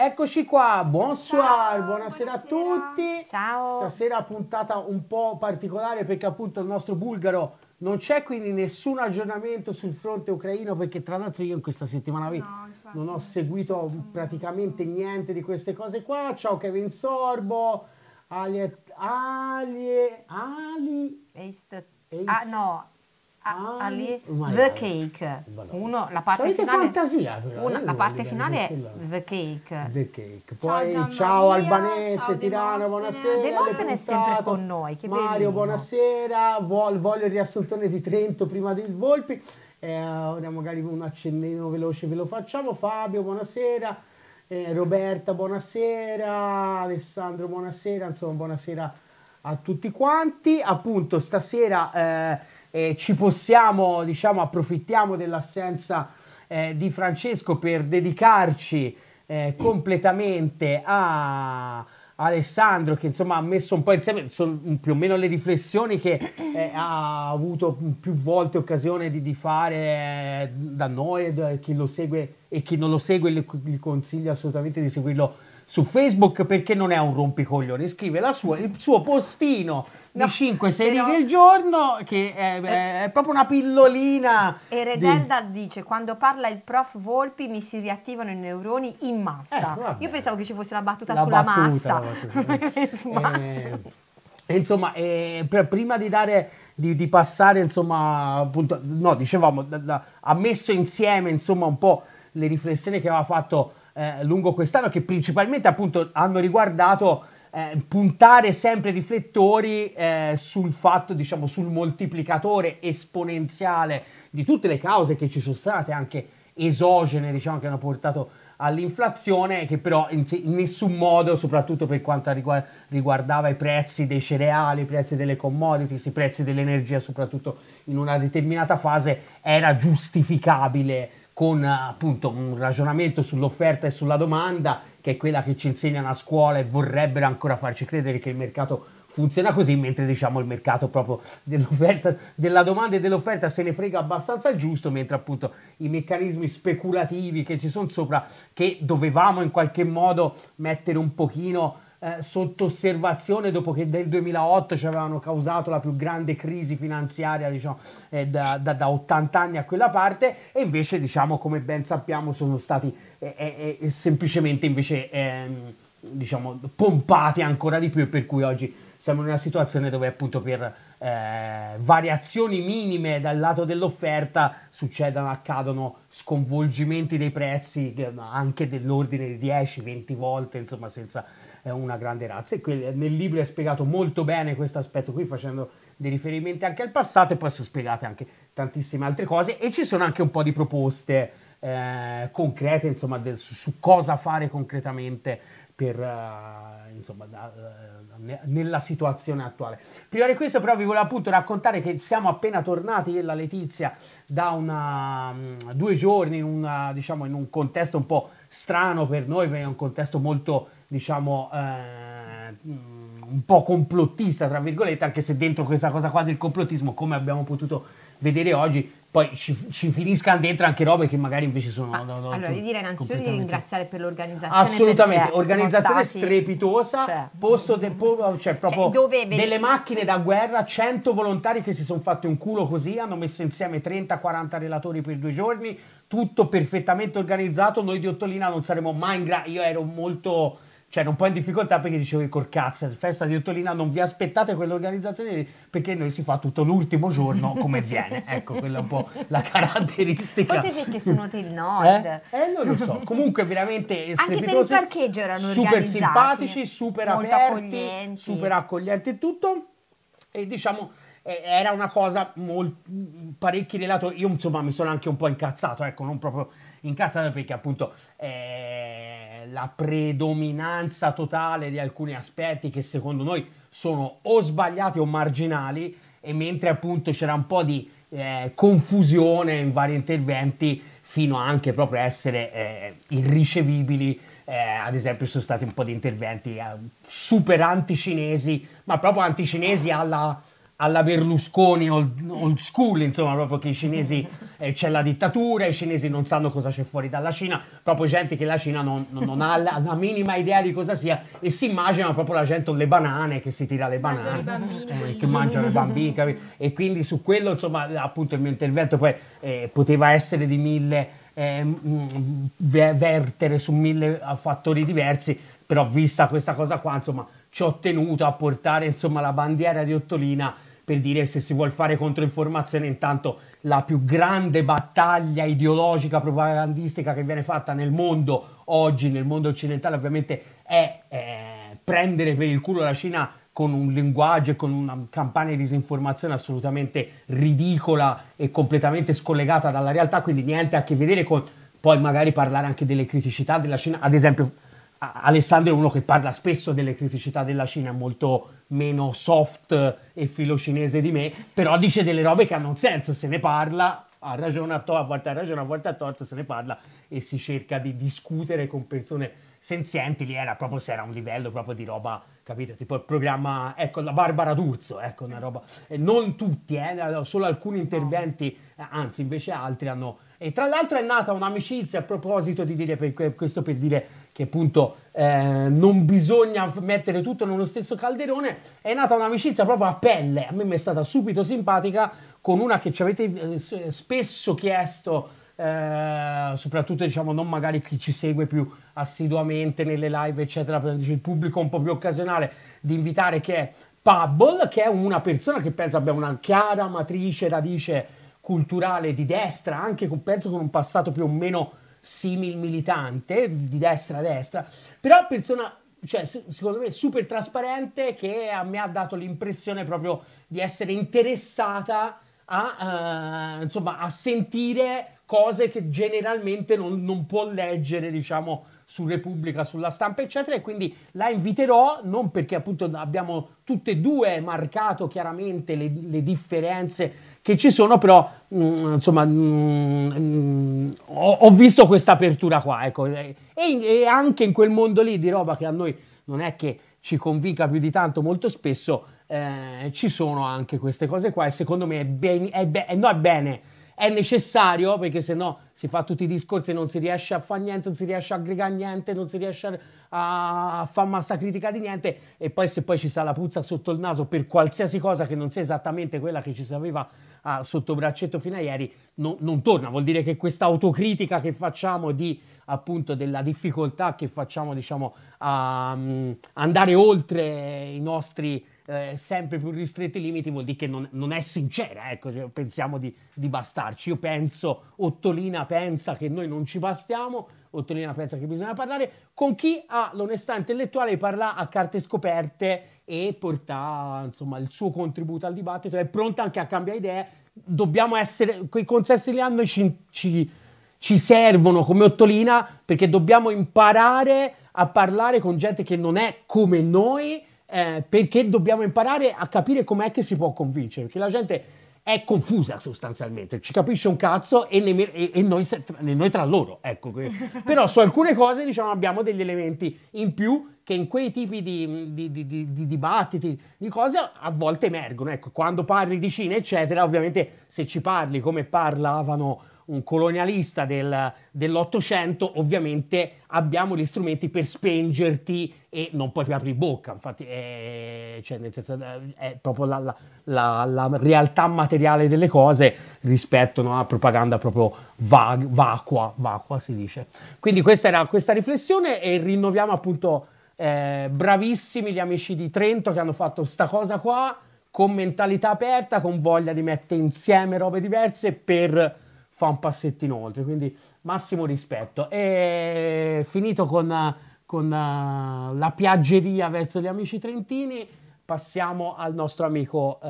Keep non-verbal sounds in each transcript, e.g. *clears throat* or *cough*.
Eccoci qua, bonsoir, Ciao, buonasera, a tutti. Ciao. Stasera puntata un po' particolare perché appunto il nostro bulgaro non c'è, quindi nessun aggiornamento sul fronte ucraino perché tra l'altro io in questa settimana No, infatti, non ho seguito praticamente niente di queste cose qua. Ciao Kevin Sorbo, Ali, Ali, Ali, Ace- Ah, no. Ah, Ah, Ali, The. Cake. Uno, la parte Avete finale. fantasia, però, una- la parte finale è. The Cake. The Cake. Ciao Poi ciao, Gianmaria, Albanese, ciao Tirano, Demostene. buonasera. Demostene è sempre con noi, che Mario, bellino. buonasera. Vol- voglio il riassuntone di Trento prima del Volpi. Eh, ora magari un accennino veloce ve lo facciamo. Fabio, buonasera. Eh, Roberta, buonasera. Alessandro, buonasera. Insomma, buonasera a tutti quanti. Appunto, stasera eh, eh, ci possiamo, diciamo, approfittiamo dell'assenza eh, di Francesco per dedicarci eh, completamente a Alessandro che insomma ha messo un po' insieme più o meno le riflessioni che eh, ha avuto più volte occasione di, di fare eh, da noi, da chi lo segue e chi non lo segue gli, gli consiglio assolutamente di seguirlo su Facebook perché non è un rompicoglioni, scrive la sua, il suo postino No, di 5-6 però- righe al giorno che è, è- è proprio una pillolina E di- Redelda dice: Quando parla il prof Volpi mi si riattivano i neuroni in massa. Eh. Io pensavo che ci fosse la battuta La sulla battuta, massa. *laughs* Eh, insomma, eh, prima di dare di, di passare, insomma, appunto, no, dicevamo, da- da- ha messo insieme, insomma, un po' le riflessioni che aveva fatto eh, lungo quest'anno, che principalmente appunto hanno riguardato eh, puntare sempre i riflettori eh, sul fatto, diciamo, sul moltiplicatore esponenziale di tutte le cause che ci sono state, anche esogene, diciamo, che hanno portato all'inflazione, che però in, in nessun modo, soprattutto per quanto riguar- riguardava i prezzi dei cereali, i prezzi delle commodities, i prezzi dell'energia, soprattutto in una determinata fase, era giustificabile con appunto un ragionamento sull'offerta e sulla domanda, che è quella che ci insegnano a scuola e vorrebbero ancora farci credere che il mercato funziona così, mentre diciamo il mercato proprio dell'offerta, della domanda e dell'offerta se ne frega abbastanza giusto, mentre appunto i meccanismi speculativi che ci sono sopra, che dovevamo in qualche modo mettere un pochino eh, sotto osservazione dopo che nel 2008 ci avevano causato la più grande crisi finanziaria diciamo, eh, da, da- da 80 anni a quella parte e invece diciamo come ben sappiamo sono stati eh, eh, eh, semplicemente invece ehm, diciamo pompati ancora di più e per cui oggi siamo in una situazione dove appunto per eh, variazioni minime dal lato dell'offerta succedono, accadono sconvolgimenti dei prezzi che- anche dell'ordine di 10-20 volte, insomma senza eh, una grande razza. E que- nel libro è spiegato molto bene questo aspetto qui facendo dei riferimenti anche al passato e poi sono spiegate anche tantissime altre cose e ci sono anche un po' di proposte eh, concrete insomma del- su, su cosa fare concretamente per eh, insomma da- eh, ne- nella situazione attuale. Prima di questo però vi volevo appunto raccontare che siamo appena tornati io e la Letizia da una, mm, due giorni in, una, diciamo, in un contesto un po' strano per noi, perché è un contesto molto diciamo eh, mm, un po' complottista tra virgolette, anche se dentro questa cosa qua del complottismo come abbiamo potuto vedere oggi poi ci, ci finiscano dentro anche robe che magari invece sono Ma, no, no, allora, io direi innanzitutto di ringraziare per l'organizzazione. Assolutamente, organizzazione stati- strepitosa, cioè, posto de- po- cioè proprio Cioè, dove vedi- delle macchine da guerra, 100 volontari che si sono fatti un culo così, hanno messo insieme 30-40 relatori per due giorni, tutto perfettamente organizzato, noi di Ottolina non saremo mai in grado, io ero molto, cioè un po' in difficoltà perché dicevo che col cazzo, festa di Ottolina non vi aspettate quell'organizzazione lì, perché noi si fa tutto l'ultimo giorno come viene, *laughs* ecco, quella è un po' la caratteristica. Forse perché sono del nord. Eh? Eh, non lo so. Comunque veramente Anche per il strepitosi, parcheggio erano super simpatici, super molto aperti, accoglienti. super accoglienti e tutto. E diciamo eh, era una cosa molto parecchi relatori. Io insomma mi sono anche un po' incazzato, ecco, non proprio incazzato perché appunto eh, la predominanza totale di alcuni aspetti che secondo noi sono o sbagliati o marginali e mentre appunto c'era un po' di eh, confusione in vari interventi fino anche proprio a essere eh, irricevibili. Eh, ad esempio, sono stati un po' di interventi eh, super anticinesi, ma proprio anticinesi alla, alla Berlusconi old, old, school, insomma, proprio che i cinesi *laughs* eh, c'è la dittatura, i cinesi non sanno cosa c'è fuori dalla Cina, proprio gente che la Cina non, non, non ha la, la, minima idea di cosa sia e si immagina proprio la gente con le banane che si tira le banane, bambini, eh, che mangiano i bambini, capito? e quindi su quello, insomma, appunto il mio intervento poi eh, poteva essere di mille, eh, vertere su mille fattori diversi, però vista questa cosa qua, insomma, ci ho tenuto a portare insomma la bandiera di Ottolina per dire se si vuole fare controinformazione, intanto la più grande battaglia ideologica propagandistica che viene fatta nel mondo oggi, nel mondo occidentale, ovviamente è eh, prendere per il culo la Cina con un linguaggio e con una campagna di disinformazione assolutamente ridicola e completamente scollegata dalla realtà, quindi niente a che vedere con poi magari parlare anche delle criticità della Cina, ad esempio Alessandro è uno che parla spesso delle criticità della Cina, molto meno soft e filocinese di me, però dice delle robe che hanno un senso, se ne parla, ha ragione a, to- a volte ha ragione, a volte ha torto, se ne parla e si cerca di discutere con persone senzienti, lì era proprio se era un livello proprio di roba, capite? Tipo il programma, ecco, la Barbara D'Urso, ecco una roba, e non tutti, eh, solo alcuni interventi, eh, anzi invece altri hanno... E tra l'altro è nata un'amicizia a proposito di dire, per, questo per dire che appunto eh, non bisogna mettere tutto nello stesso calderone, è nata un'amicizia proprio a pelle, a me mi è stata subito simpatica con una che ci avete eh, spesso chiesto, eh, soprattutto diciamo non magari chi ci segue più assiduamente nelle live eccetera, il pubblico un po' più occasionale, di invitare che è Pubble, che è una persona che penso abbia una chiara matrice, radice culturale di destra, anche penso con un passato più o meno simil militante, di destra a destra, però persona, cioè, secondo me, super trasparente che a me ha dato l'impressione proprio di essere interessata a, uh, insomma, a sentire cose che generalmente non, non può leggere, diciamo, su Repubblica, sulla stampa, eccetera, e quindi la inviterò non perché appunto abbiamo tutte e due marcato chiaramente le, le differenze che ci sono, però mh, mm, insomma mh, mm, mh, mm, ho, ho, visto questa apertura qua, ecco, e, e, anche in quel mondo lì di roba che a noi non è che ci convinca più di tanto molto spesso, eh, ci sono anche queste cose qua e secondo me è, ben, è, be- no, è bene. È necessario perché se no si fa tutti i discorsi e non si riesce a fare niente, non si riesce a aggregare niente, non si riesce a, a fare massa critica di niente e poi se poi ci sa la puzza sotto il naso per qualsiasi cosa che non sia esattamente quella che ci sapeva ah, sotto braccetto fino a ieri, no, non torna. Vuol dire che questa autocritica che facciamo di appunto della difficoltà che facciamo diciamo a um, andare oltre i nostri eh, sempre più ristretti limiti vuol dire che non, non è sincera, ecco, cioè, pensiamo di, di, bastarci. Io penso, Ottolina pensa che noi non ci bastiamo, Ottolina pensa che bisogna parlare con chi ha l'onestà intellettuale di parlare a carte scoperte e porta insomma il suo contributo al dibattito, è pronta anche a cambiare idee. Dobbiamo essere, quei consessi li hanno ci, ci, ci servono come Ottolina perché dobbiamo imparare a parlare con gente che non è come noi eh, perché dobbiamo imparare a capire com'è che si può convincere, perché la gente è confusa sostanzialmente, ci capisce un cazzo e, ne, e, e noi, noi, tra loro, ecco. *laughs* Però su alcune cose diciamo abbiamo degli elementi in più che in quei tipi di, di, di, di, dibattiti, di cose a volte emergono. Ecco, quando parli di Cina, eccetera, ovviamente se ci parli come parlavano un colonialista del, dell'Ottocento, ovviamente abbiamo gli strumenti per spengerti e non puoi più aprire bocca. Infatti, è, cioè, nel senso, è proprio la, la, la, la, realtà materiale delle cose rispetto no, a propaganda proprio vacua, vacua, si dice. Quindi questa era questa riflessione e rinnoviamo appunto eh, bravissimi gli amici di Trento che hanno fatto sta cosa qua con mentalità aperta, con voglia di mettere insieme robe diverse per fare un passettino oltre. Quindi massimo rispetto. E finito con, con uh, la piaggeria verso gli amici trentini, passiamo al nostro amico uh,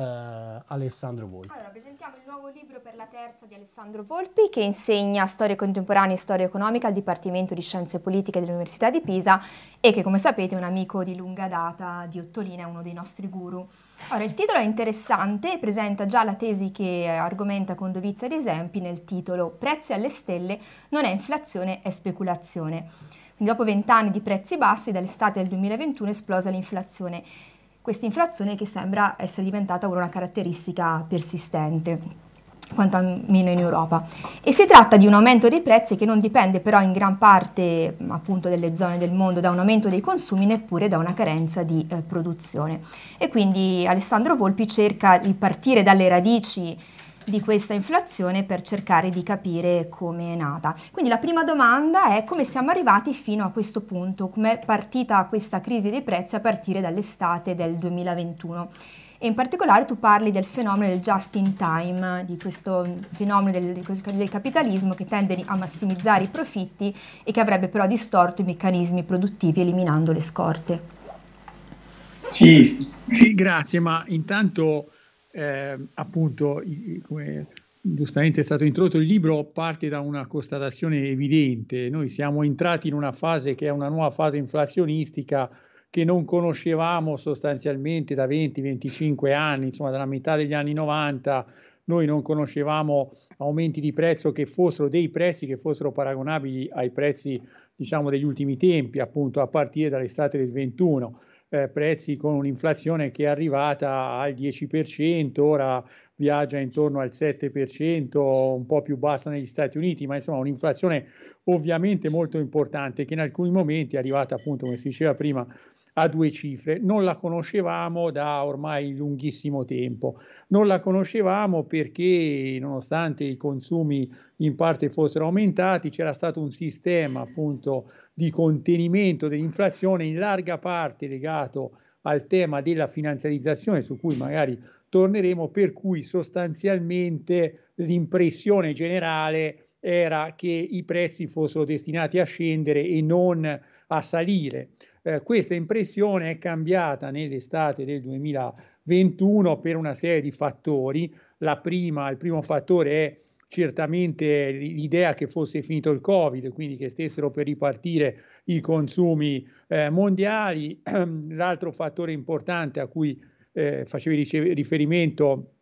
Alessandro Volpi. Allora, presentiamo il nuovo libro per la terza di Alessandro Volpi che insegna storia contemporanea e storia economica al Dipartimento di Scienze Politiche dell'Università di Pisa e che come sapete è un amico di lunga data di Ottolina, è uno dei nostri guru. Ora, il titolo è interessante e presenta già la tesi che argomenta con dovizia di esempi nel titolo Prezzi alle stelle non è inflazione, è speculazione. Quindi dopo vent'anni di prezzi bassi, dall'estate del 2021 è esplosa l'inflazione questa inflazione che sembra essere diventata una caratteristica persistente quantomeno in Europa. E si tratta di un aumento dei prezzi che non dipende però in gran parte appunto delle zone del mondo da un aumento dei consumi neppure da una carenza di eh, produzione. E quindi Alessandro Volpi cerca di partire dalle radici di questa inflazione per cercare di capire come è nata. Quindi la prima domanda è come siamo arrivati fino a questo punto, come è partita questa crisi dei prezzi a partire dall'estate del 2021 e in particolare tu parli del fenomeno del just in time, di questo fenomeno del, del, capitalismo che tende a massimizzare i profitti e che avrebbe però distorto i meccanismi produttivi eliminando le scorte. Sì, sì grazie, ma intanto eh, appunto come giustamente è stato introdotto il libro parte da una constatazione evidente, noi siamo entrati in una fase che è una nuova fase inflazionistica che non conoscevamo sostanzialmente da 20-25 anni, insomma dalla metà degli anni 90, noi non conoscevamo aumenti di prezzo che fossero dei prezzi che fossero paragonabili ai prezzi diciamo degli ultimi tempi, appunto a partire dall'estate del 21, eh, prezzi con un'inflazione che è arrivata al 10%, ora viaggia intorno al 7%, un po' più bassa negli Stati Uniti, ma insomma un'inflazione ovviamente molto importante che in alcuni momenti è arrivata appunto, come si diceva prima, a due cifre. Non la conoscevamo da ormai lunghissimo tempo. Non la conoscevamo perché, nonostante i consumi in parte fossero aumentati, c'era stato un sistema appunto di contenimento dell'inflazione in larga parte legato al tema della finanziarizzazione, su cui magari torneremo, per cui sostanzialmente l'impressione generale era che i prezzi fossero destinati a scendere e non a salire. Eh, questa impressione è cambiata nell'estate del 2021 per una serie di fattori. La prima, il primo fattore è certamente l'idea che fosse finito il Covid, quindi che stessero per ripartire i consumi eh, mondiali. *clears throat* L'altro fattore importante a cui eh, facevi riferimento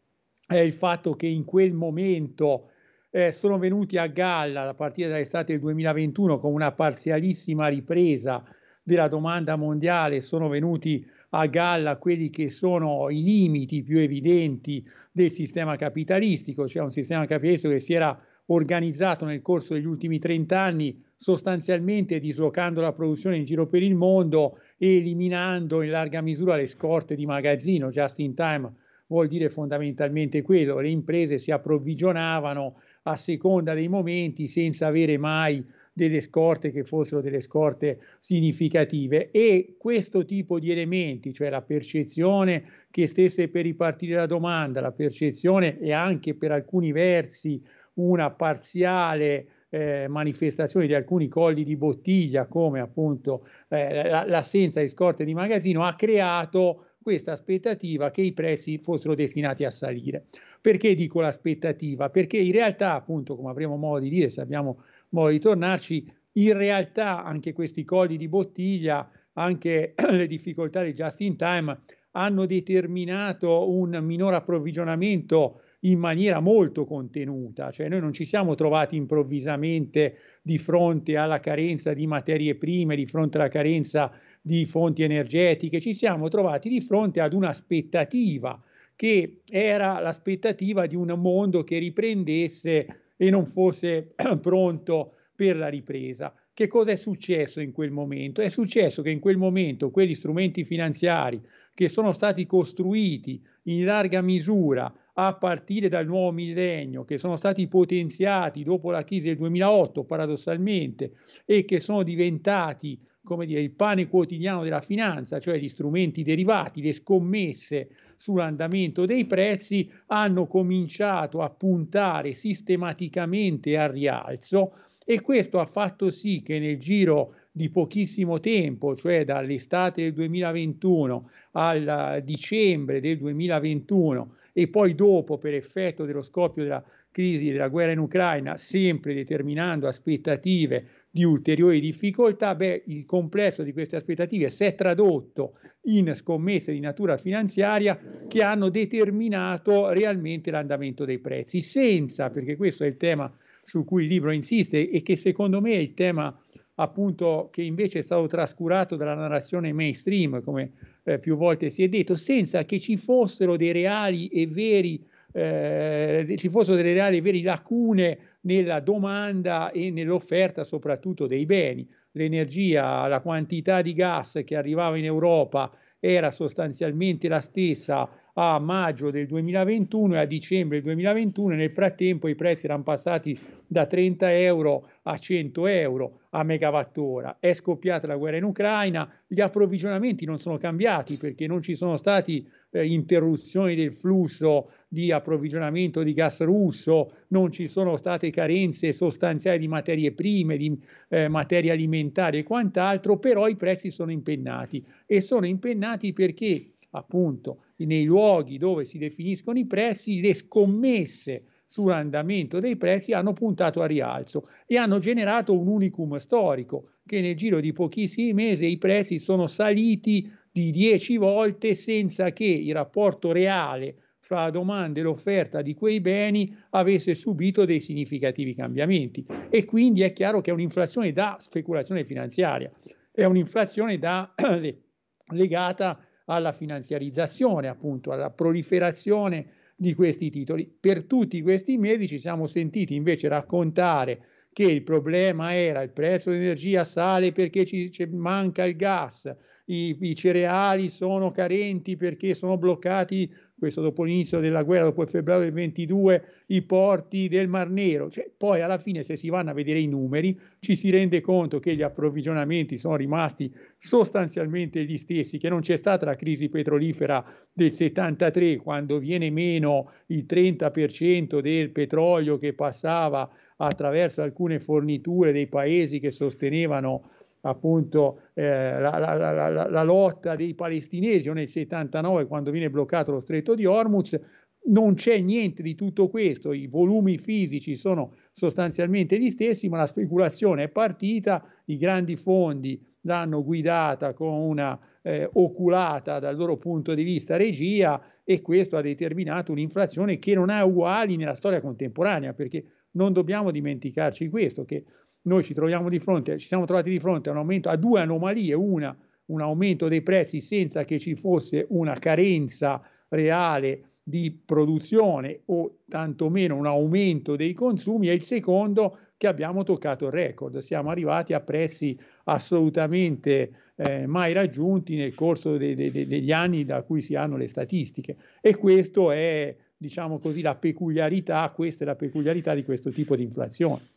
è il fatto che in quel momento eh, sono venuti a galla a partire dall'estate del 2021 con una parzialissima ripresa della domanda mondiale sono venuti a galla quelli che sono i limiti più evidenti del sistema capitalistico, cioè un sistema capitalistico che si era organizzato nel corso degli ultimi 30 anni sostanzialmente dislocando la produzione in giro per il mondo e eliminando in larga misura le scorte di magazzino, just in time vuol dire fondamentalmente quello, le imprese si approvvigionavano a seconda dei momenti senza avere mai delle scorte che fossero delle scorte significative e questo tipo di elementi, cioè la percezione che stesse per ripartire la domanda, la percezione e anche per alcuni versi una parziale eh, manifestazione di alcuni colli di bottiglia come appunto eh, l'assenza di scorte di magazzino ha creato questa aspettativa che i prezzi fossero destinati a salire. Perché dico l'aspettativa? Perché in realtà, appunto, come avremo modo di dire, se abbiamo modo di tornarci, in realtà anche questi colli di bottiglia, anche *clears throat* le difficoltà di just in time hanno determinato un minor approvvigionamento in maniera molto contenuta, cioè noi non ci siamo trovati improvvisamente di fronte alla carenza di materie prime, di fronte alla carenza di fonti energetiche, ci siamo trovati di fronte ad un'aspettativa che era l'aspettativa di un mondo che riprendesse e non fosse *clears throat* pronto per la ripresa. Che cosa è successo in quel momento? È successo che in quel momento quegli strumenti finanziari che sono stati costruiti in larga misura a partire dal nuovo millennio, che sono stati potenziati dopo la crisi del 2008 paradossalmente e che sono diventati come dire, il pane quotidiano della finanza, cioè gli strumenti derivati, le scommesse sull'andamento dei prezzi, hanno cominciato a puntare sistematicamente al rialzo e questo ha fatto sì che nel giro di pochissimo tempo, cioè dall'estate del 2021 al dicembre del 2021 e poi dopo per effetto dello scoppio della crisi della guerra in Ucraina, sempre determinando aspettative di ulteriori difficoltà, beh, il complesso di queste aspettative si è tradotto in scommesse di natura finanziaria che hanno determinato realmente l'andamento dei prezzi, senza, perché questo è il tema su cui il libro insiste e che secondo me è il tema appunto che invece è stato trascurato dalla narrazione mainstream, come eh, più volte si è detto, senza che ci fossero dei reali e veri eh, ci fossero delle reali e vere lacune nella domanda e nell'offerta soprattutto dei beni. L'energia, la quantità di gas che arrivava in Europa era sostanzialmente la stessa a maggio del 2021 e a dicembre del 2021 nel frattempo i prezzi erano passati da 30 euro a 100 euro a megawattora. È scoppiata la guerra in Ucraina, gli approvvigionamenti non sono cambiati perché non ci sono state eh, interruzioni del flusso di approvvigionamento di gas russo, non ci sono state carenze sostanziali di materie prime, di eh, materie alimentari e quant'altro, però i prezzi sono impennati e sono impennati perché appunto nei luoghi dove si definiscono i prezzi, le scommesse sull'andamento dei prezzi hanno puntato a rialzo e hanno generato un unicum storico che nel giro di pochissimi mesi i prezzi sono saliti di 10 volte senza che il rapporto reale fra la domanda e l'offerta di quei beni avesse subito dei significativi cambiamenti. E quindi è chiaro che è un'inflazione da speculazione finanziaria, è un'inflazione da, *clears throat* legata alla finanziarizzazione, appunto, alla proliferazione di questi titoli. Per tutti questi mesi ci siamo sentiti invece raccontare che il problema era il prezzo dell'energia sale perché ci, manca il gas, i, i, cereali sono carenti perché sono bloccati questo dopo l'inizio della guerra, dopo il febbraio del 22, i porti del Mar Nero. Cioè, poi alla fine, se si vanno a vedere i numeri, ci si rende conto che gli approvvigionamenti sono rimasti sostanzialmente gli stessi, che non c'è stata la crisi petrolifera del 73, quando viene meno il 30% del petrolio che passava attraverso alcune forniture dei paesi che sostenevano appunto eh, la, la, la, la, lotta dei palestinesi o nel 79 quando viene bloccato lo stretto di Hormuz, non c'è niente di tutto questo, i volumi fisici sono sostanzialmente gli stessi, ma la speculazione è partita, i grandi fondi l'hanno guidata con una eh, oculata dal loro punto di vista regia e questo ha determinato un'inflazione che non ha uguali nella storia contemporanea, perché non dobbiamo dimenticarci questo, che noi ci troviamo di fronte, ci siamo trovati di fronte a un aumento, a due anomalie, una un aumento dei prezzi senza che ci fosse una carenza reale di produzione o tantomeno un aumento dei consumi e il secondo che abbiamo toccato il record, siamo arrivati a prezzi assolutamente eh, mai raggiunti nel corso de, de, de, degli anni da cui si hanno le statistiche e questo è diciamo così la peculiarità, questa è la peculiarità di questo tipo di inflazione.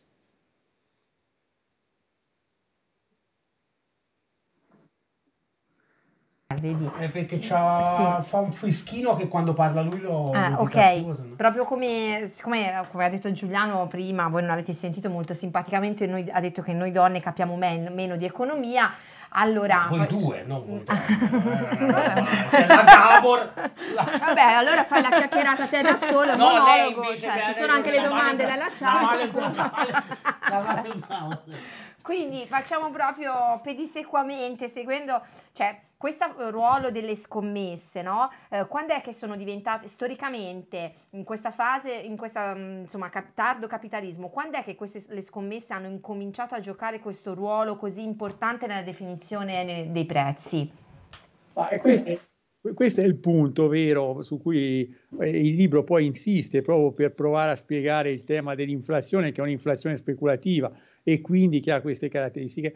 Vedi? È perché c'ha, sì. fa un freschino che quando parla lui lo... Ah, lo ok, proprio come, siccome come ha detto Giuliano prima, voi non avete sentito molto simpaticamente, noi, ha detto che noi donne capiamo men, meno di economia, allora, voi due, non voi due. *laughs* la Gabor. Vabbè, allora fai la chiacchierata te da solo, no, monologo, cioè, ci sono anche le domande dalla chat, scusa. *laughs* Quindi facciamo proprio pedissequamente, seguendo, cioè, questo ruolo delle scommesse, no? Eh, quando è che sono diventate, storicamente, in questa fase, in questo mm, insomma, cap- tardo capitalismo, quando è che queste, le scommesse hanno incominciato a giocare questo ruolo così importante nella definizione dei prezzi? Ah, questo, questo, è il punto vero su cui eh, il libro poi insiste proprio per provare a spiegare il tema dell'inflazione, che è un'inflazione speculativa e quindi che ha queste caratteristiche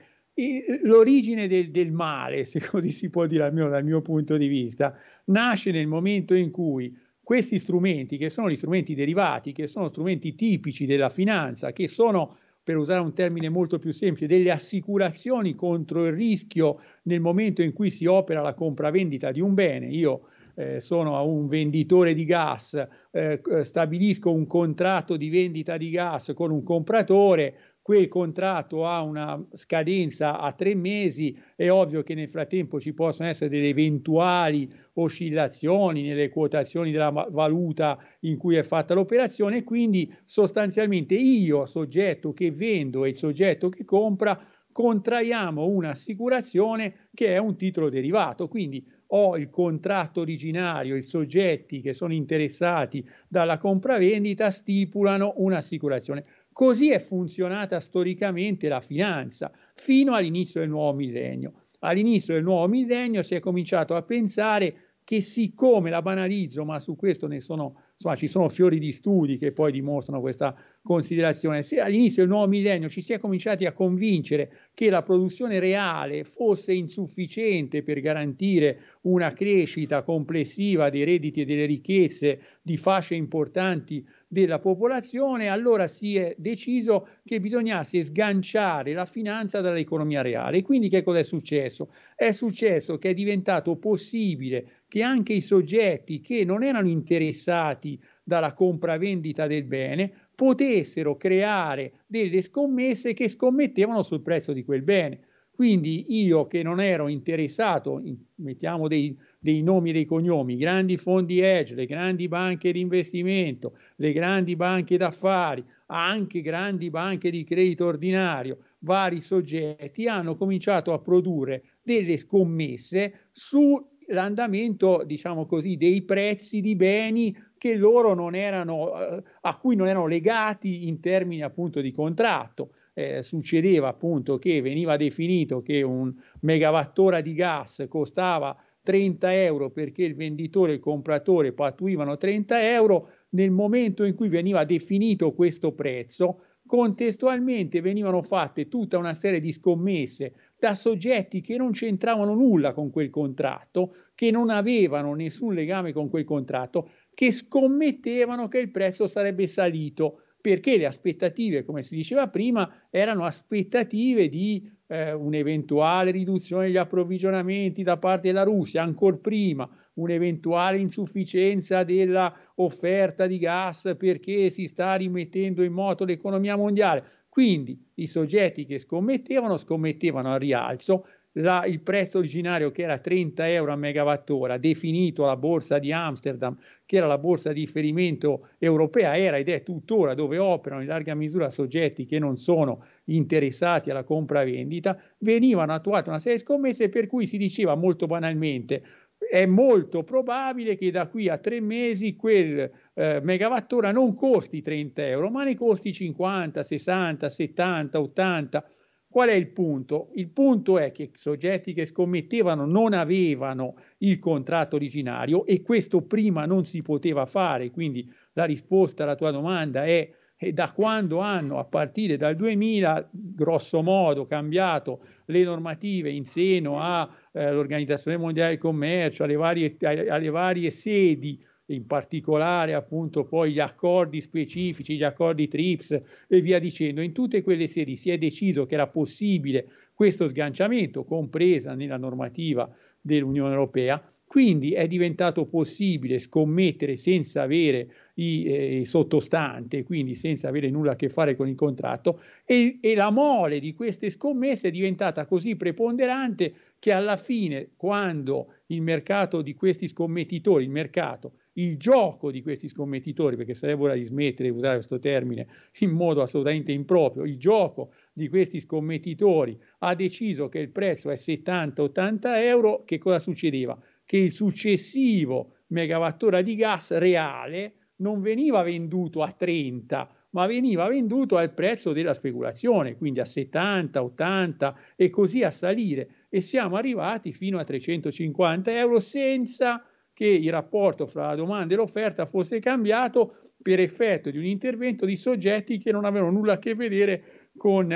l'origine del, del, male, se così si può dire almeno dal mio punto di vista, nasce nel momento in cui questi strumenti, che sono gli strumenti derivati, che sono strumenti tipici della finanza, che sono, per usare un termine molto più semplice, delle assicurazioni contro il rischio nel momento in cui si opera la compravendita di un bene. Io eh, sono un venditore di gas, eh, stabilisco un contratto di vendita di gas con un compratore, quel contratto ha una scadenza a tre mesi, è ovvio che nel frattempo ci possono essere delle eventuali oscillazioni nelle quotazioni della valuta in cui è fatta l'operazione quindi sostanzialmente io, soggetto che vendo e il soggetto che compra, contraiamo un'assicurazione che è un titolo derivato. Quindi ho il contratto originario, i soggetti che sono interessati dalla compravendita stipulano un'assicurazione. Così è funzionata storicamente la finanza fino all'inizio del nuovo millennio. All'inizio del nuovo millennio si è cominciato a pensare che siccome la banalizzo, ma su questo ne sono, insomma, ci sono fiori di studi che poi dimostrano questa considerazione, se all'inizio del nuovo millennio ci si è cominciati a convincere che la produzione reale fosse insufficiente per garantire una crescita complessiva dei redditi e delle ricchezze di fasce importanti della popolazione, allora si è deciso che bisognasse sganciare la finanza dall'economia reale. Quindi che cosa è successo? È successo che è diventato possibile che anche i soggetti che non erano interessati dalla compravendita del bene potessero creare delle scommesse che scommettevano sul prezzo di quel bene. Quindi io che non ero interessato, mettiamo dei, dei nomi e dei cognomi, grandi fondi edge, le grandi banche di investimento, le grandi banche d'affari, anche grandi banche di credito ordinario, vari soggetti hanno cominciato a produrre delle scommesse sull'andamento, diciamo così, dei prezzi di beni che loro non erano, eh, a cui non erano legati in termini appunto di contratto. Eh, succedeva appunto che veniva definito che un megawattora di gas costava 30 euro perché il venditore e il compratore pattuivano 30 euro, nel momento in cui veniva definito questo prezzo, contestualmente venivano fatte tutta una serie di scommesse da soggetti che non c'entravano nulla con quel contratto, che non avevano nessun legame con quel contratto, che scommettevano che il prezzo sarebbe salito perché le aspettative, come si diceva prima, erano aspettative di eh, un'eventuale riduzione degli approvvigionamenti da parte della Russia, ancora prima un'eventuale insufficienza dell'offerta di gas perché si sta rimettendo in moto l'economia mondiale. Quindi i soggetti che scommettevano, scommettevano al rialzo, la, il prezzo originario che era 30 euro a megawattora, definito la borsa di Amsterdam, che era la borsa di riferimento europea, era ed è tuttora dove operano in larga misura soggetti che non sono interessati alla compravendita, venivano attuate una serie di scommesse per cui si diceva molto banalmente è molto probabile che da qui a tre mesi quel eh, megawattora non costi 30 euro, ma ne costi 50, 60, 70, 80 Qual è il punto? Il punto è che i soggetti che scommettevano non avevano il contratto originario e questo prima non si poteva fare, quindi la risposta alla tua domanda è, da quando hanno, a partire dal 2000, grosso modo cambiato le normative in seno all'Organizzazione eh, Mondiale del Commercio, alle varie, alle varie sedi in particolare appunto poi gli accordi specifici, gli accordi TRIPS e via dicendo, in tutte quelle sedi si è deciso che era possibile questo sganciamento, compresa nella normativa dell'Unione Europea, quindi è diventato possibile scommettere senza avere i, eh, i sottostante, quindi senza avere nulla a che fare con il contratto, e, e la mole di queste scommesse è diventata così preponderante che alla fine, quando il mercato di questi scommettitori, il mercato, il gioco di questi scommettitori, perché sarebbe ora di smettere di usare questo termine in modo assolutamente improprio, il gioco di questi scommettitori ha deciso che il prezzo è 70-80 euro, che cosa succedeva? Che il successivo megawattora di gas reale non veniva venduto a 30, ma veniva venduto al prezzo della speculazione, quindi a 70, 80 e così a salire. E siamo arrivati fino a 350 euro senza che il rapporto fra la domanda e l'offerta fosse cambiato per effetto di un intervento di soggetti che non avevano nulla a che vedere con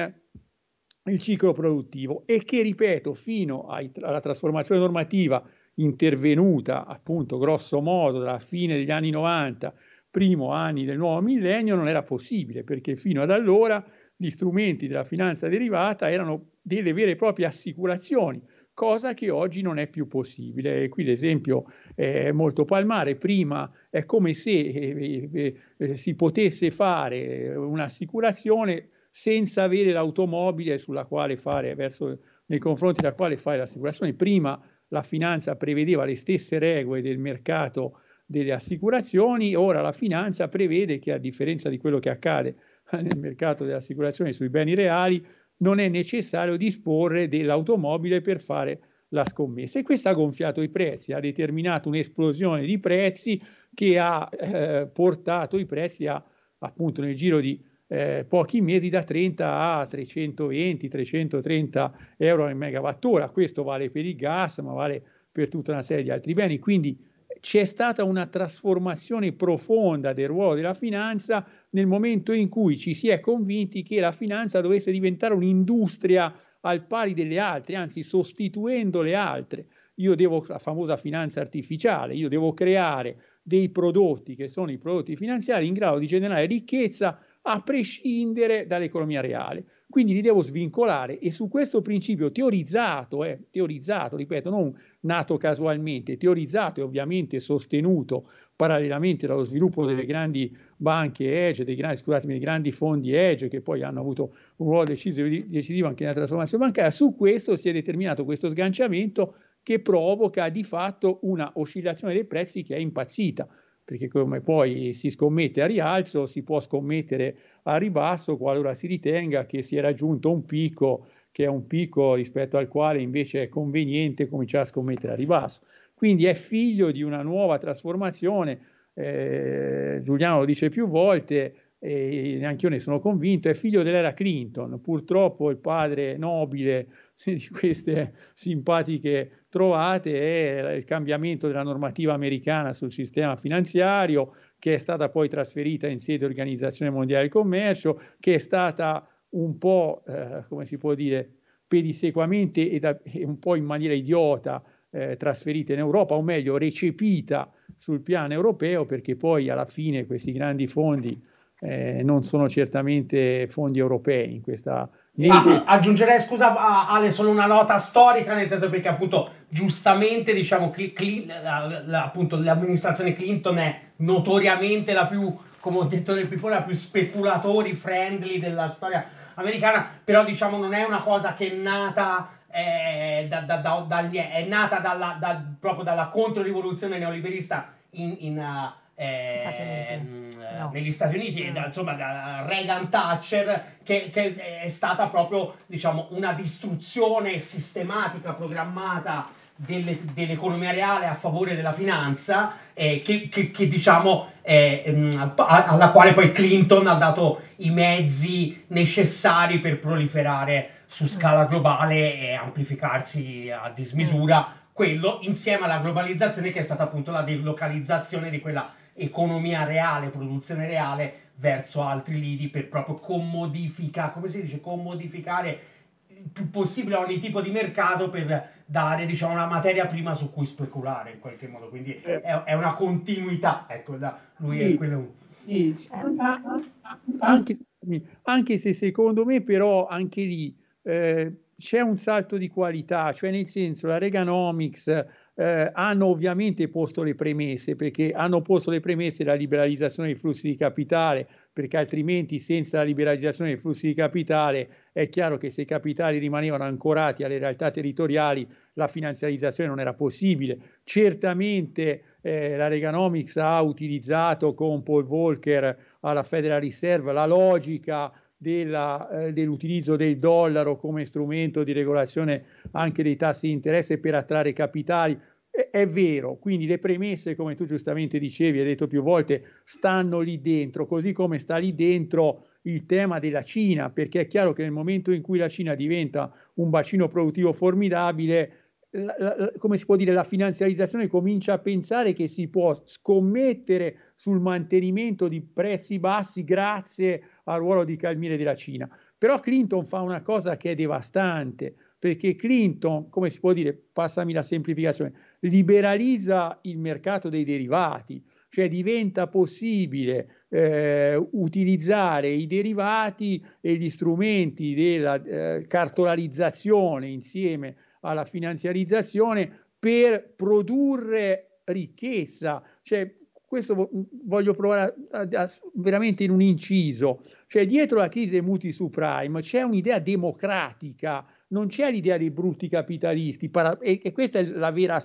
il ciclo produttivo e che, ripeto, fino ai, alla trasformazione normativa intervenuta appunto grosso modo dalla fine degli anni 90, primo anni del nuovo millennio, non era possibile perché fino ad allora gli strumenti della finanza derivata erano delle vere e proprie assicurazioni cosa che oggi non è più possibile. E qui l'esempio è molto palmare. Prima è come se eh, eh, eh, si potesse fare un'assicurazione senza avere l'automobile sulla quale fare, verso, nei confronti della quale fare l'assicurazione. Prima la finanza prevedeva le stesse regole del mercato delle assicurazioni, ora la finanza prevede che a differenza di quello che accade *laughs* nel mercato delle assicurazioni sui beni reali, non è necessario disporre dell'automobile per fare la scommessa e questo ha gonfiato i prezzi, ha determinato un'esplosione di prezzi che ha eh, portato i prezzi a, appunto nel giro di eh, pochi mesi da 30 a 320, 330 euro al megawattora. Questo vale per il gas, ma vale per tutta una serie di altri beni. Quindi c'è stata una trasformazione profonda del ruolo della finanza nel momento in cui ci si è convinti che la finanza dovesse diventare un'industria al pari delle altre, anzi sostituendo le altre. Io devo, la famosa finanza artificiale, io devo creare dei prodotti che sono i prodotti finanziari in grado di generare ricchezza a prescindere dall'economia reale. Quindi li devo svincolare e su questo principio teorizzato, eh, teorizzato, ripeto, non nato casualmente, teorizzato e ovviamente sostenuto parallelamente dallo sviluppo delle grandi banche edge, dei grandi, scusatemi, dei grandi fondi edge che poi hanno avuto un ruolo decisivo, decisivo anche nella trasformazione bancaria, su questo si è determinato questo sganciamento che provoca di fatto una oscillazione dei prezzi che è impazzita perché come poi si scommette a rialzo, si può scommettere a ribasso qualora si ritenga che si è raggiunto un picco che è un picco rispetto al quale invece è conveniente cominciare a scommettere a ribasso. Quindi è figlio di una nuova trasformazione, eh, Giuliano lo dice più volte, e io ne sono convinto, è figlio dell'era Clinton. Purtroppo il padre nobile *laughs* di queste simpatiche trovate è il cambiamento della normativa americana sul sistema finanziario, che è stata poi trasferita in sede Organizzazione Mondiale del Commercio, che è stata un po', eh, come si può dire, pedissequamente e, da, e un po' in maniera idiota eh, trasferita in Europa, o meglio recepita sul piano europeo, perché poi alla fine questi grandi fondi eh, non sono certamente fondi europei in questa... Ah, aggiungerei, scusa Ale, solo una nota storica, nel senso perché appunto giustamente diciamo Cl- Cl- la, la, appunto, l'amministrazione Clinton è notoriamente la più, come ho detto nel pipone, la più speculatori friendly della storia americana, però diciamo non è una cosa che è nata... Eh, da, da, da, è nata dalla, da, proprio dalla controrivoluzione neoliberista in, in uh, eh, no. negli Stati Uniti e da, insomma da Reagan Thatcher che, che, è stata proprio diciamo una distruzione sistematica programmata delle, dell'economia reale a favore della finanza eh, che, che, che, diciamo eh, alla quale poi Clinton ha dato i mezzi necessari per proliferare su scala globale e amplificarsi a dismisura. Quello insieme alla globalizzazione che è stata appunto la delocalizzazione di quella economia reale, produzione reale verso altri lidi per proprio commodificare, come si dice, commodificare il più possibile ogni tipo di mercato per dare diciamo una materia prima su cui speculare in qualche modo. Quindi è, è una continuità ecco da lui sì, è quello sì, sì. Anche, anche, se secondo me però anche lì eh, c'è un salto di qualità cioè nel senso la Reaganomics eh, hanno ovviamente posto le premesse, perché hanno posto le premesse della liberalizzazione dei flussi di capitale, perché altrimenti senza la liberalizzazione dei flussi di capitale è chiaro che se i capitali rimanevano ancorati alle realtà territoriali la finanziarizzazione non era possibile. Certamente eh, la Reaganomics ha utilizzato con Paul Volcker alla Federal Reserve la logica eh, dell'utilizzo del dollaro come strumento di regolazione anche dei tassi di interesse per attrarre capitali. È, vero, quindi le premesse, come tu giustamente dicevi, hai detto più volte, stanno lì dentro, così come sta lì dentro il tema della Cina, perché è chiaro che nel momento in cui la Cina diventa un bacino produttivo formidabile, la, la, come si può dire, la finanziarizzazione comincia a pensare che si può scommettere sul mantenimento di prezzi bassi grazie al ruolo di calmiere della Cina. Però Clinton fa una cosa che è devastante, perché Clinton, come si può dire, passami la semplificazione, liberalizza il mercato dei derivati, cioè diventa possibile eh, utilizzare i derivati e gli strumenti della eh, cartolarizzazione insieme alla finanziarizzazione per produrre ricchezza, cioè questo voglio provare a, a, a, veramente in un inciso, cioè dietro la crisi dei mutui subprime c'è un'idea democratica, non c'è l'idea dei brutti capitalisti, para, e, e, questo è vera,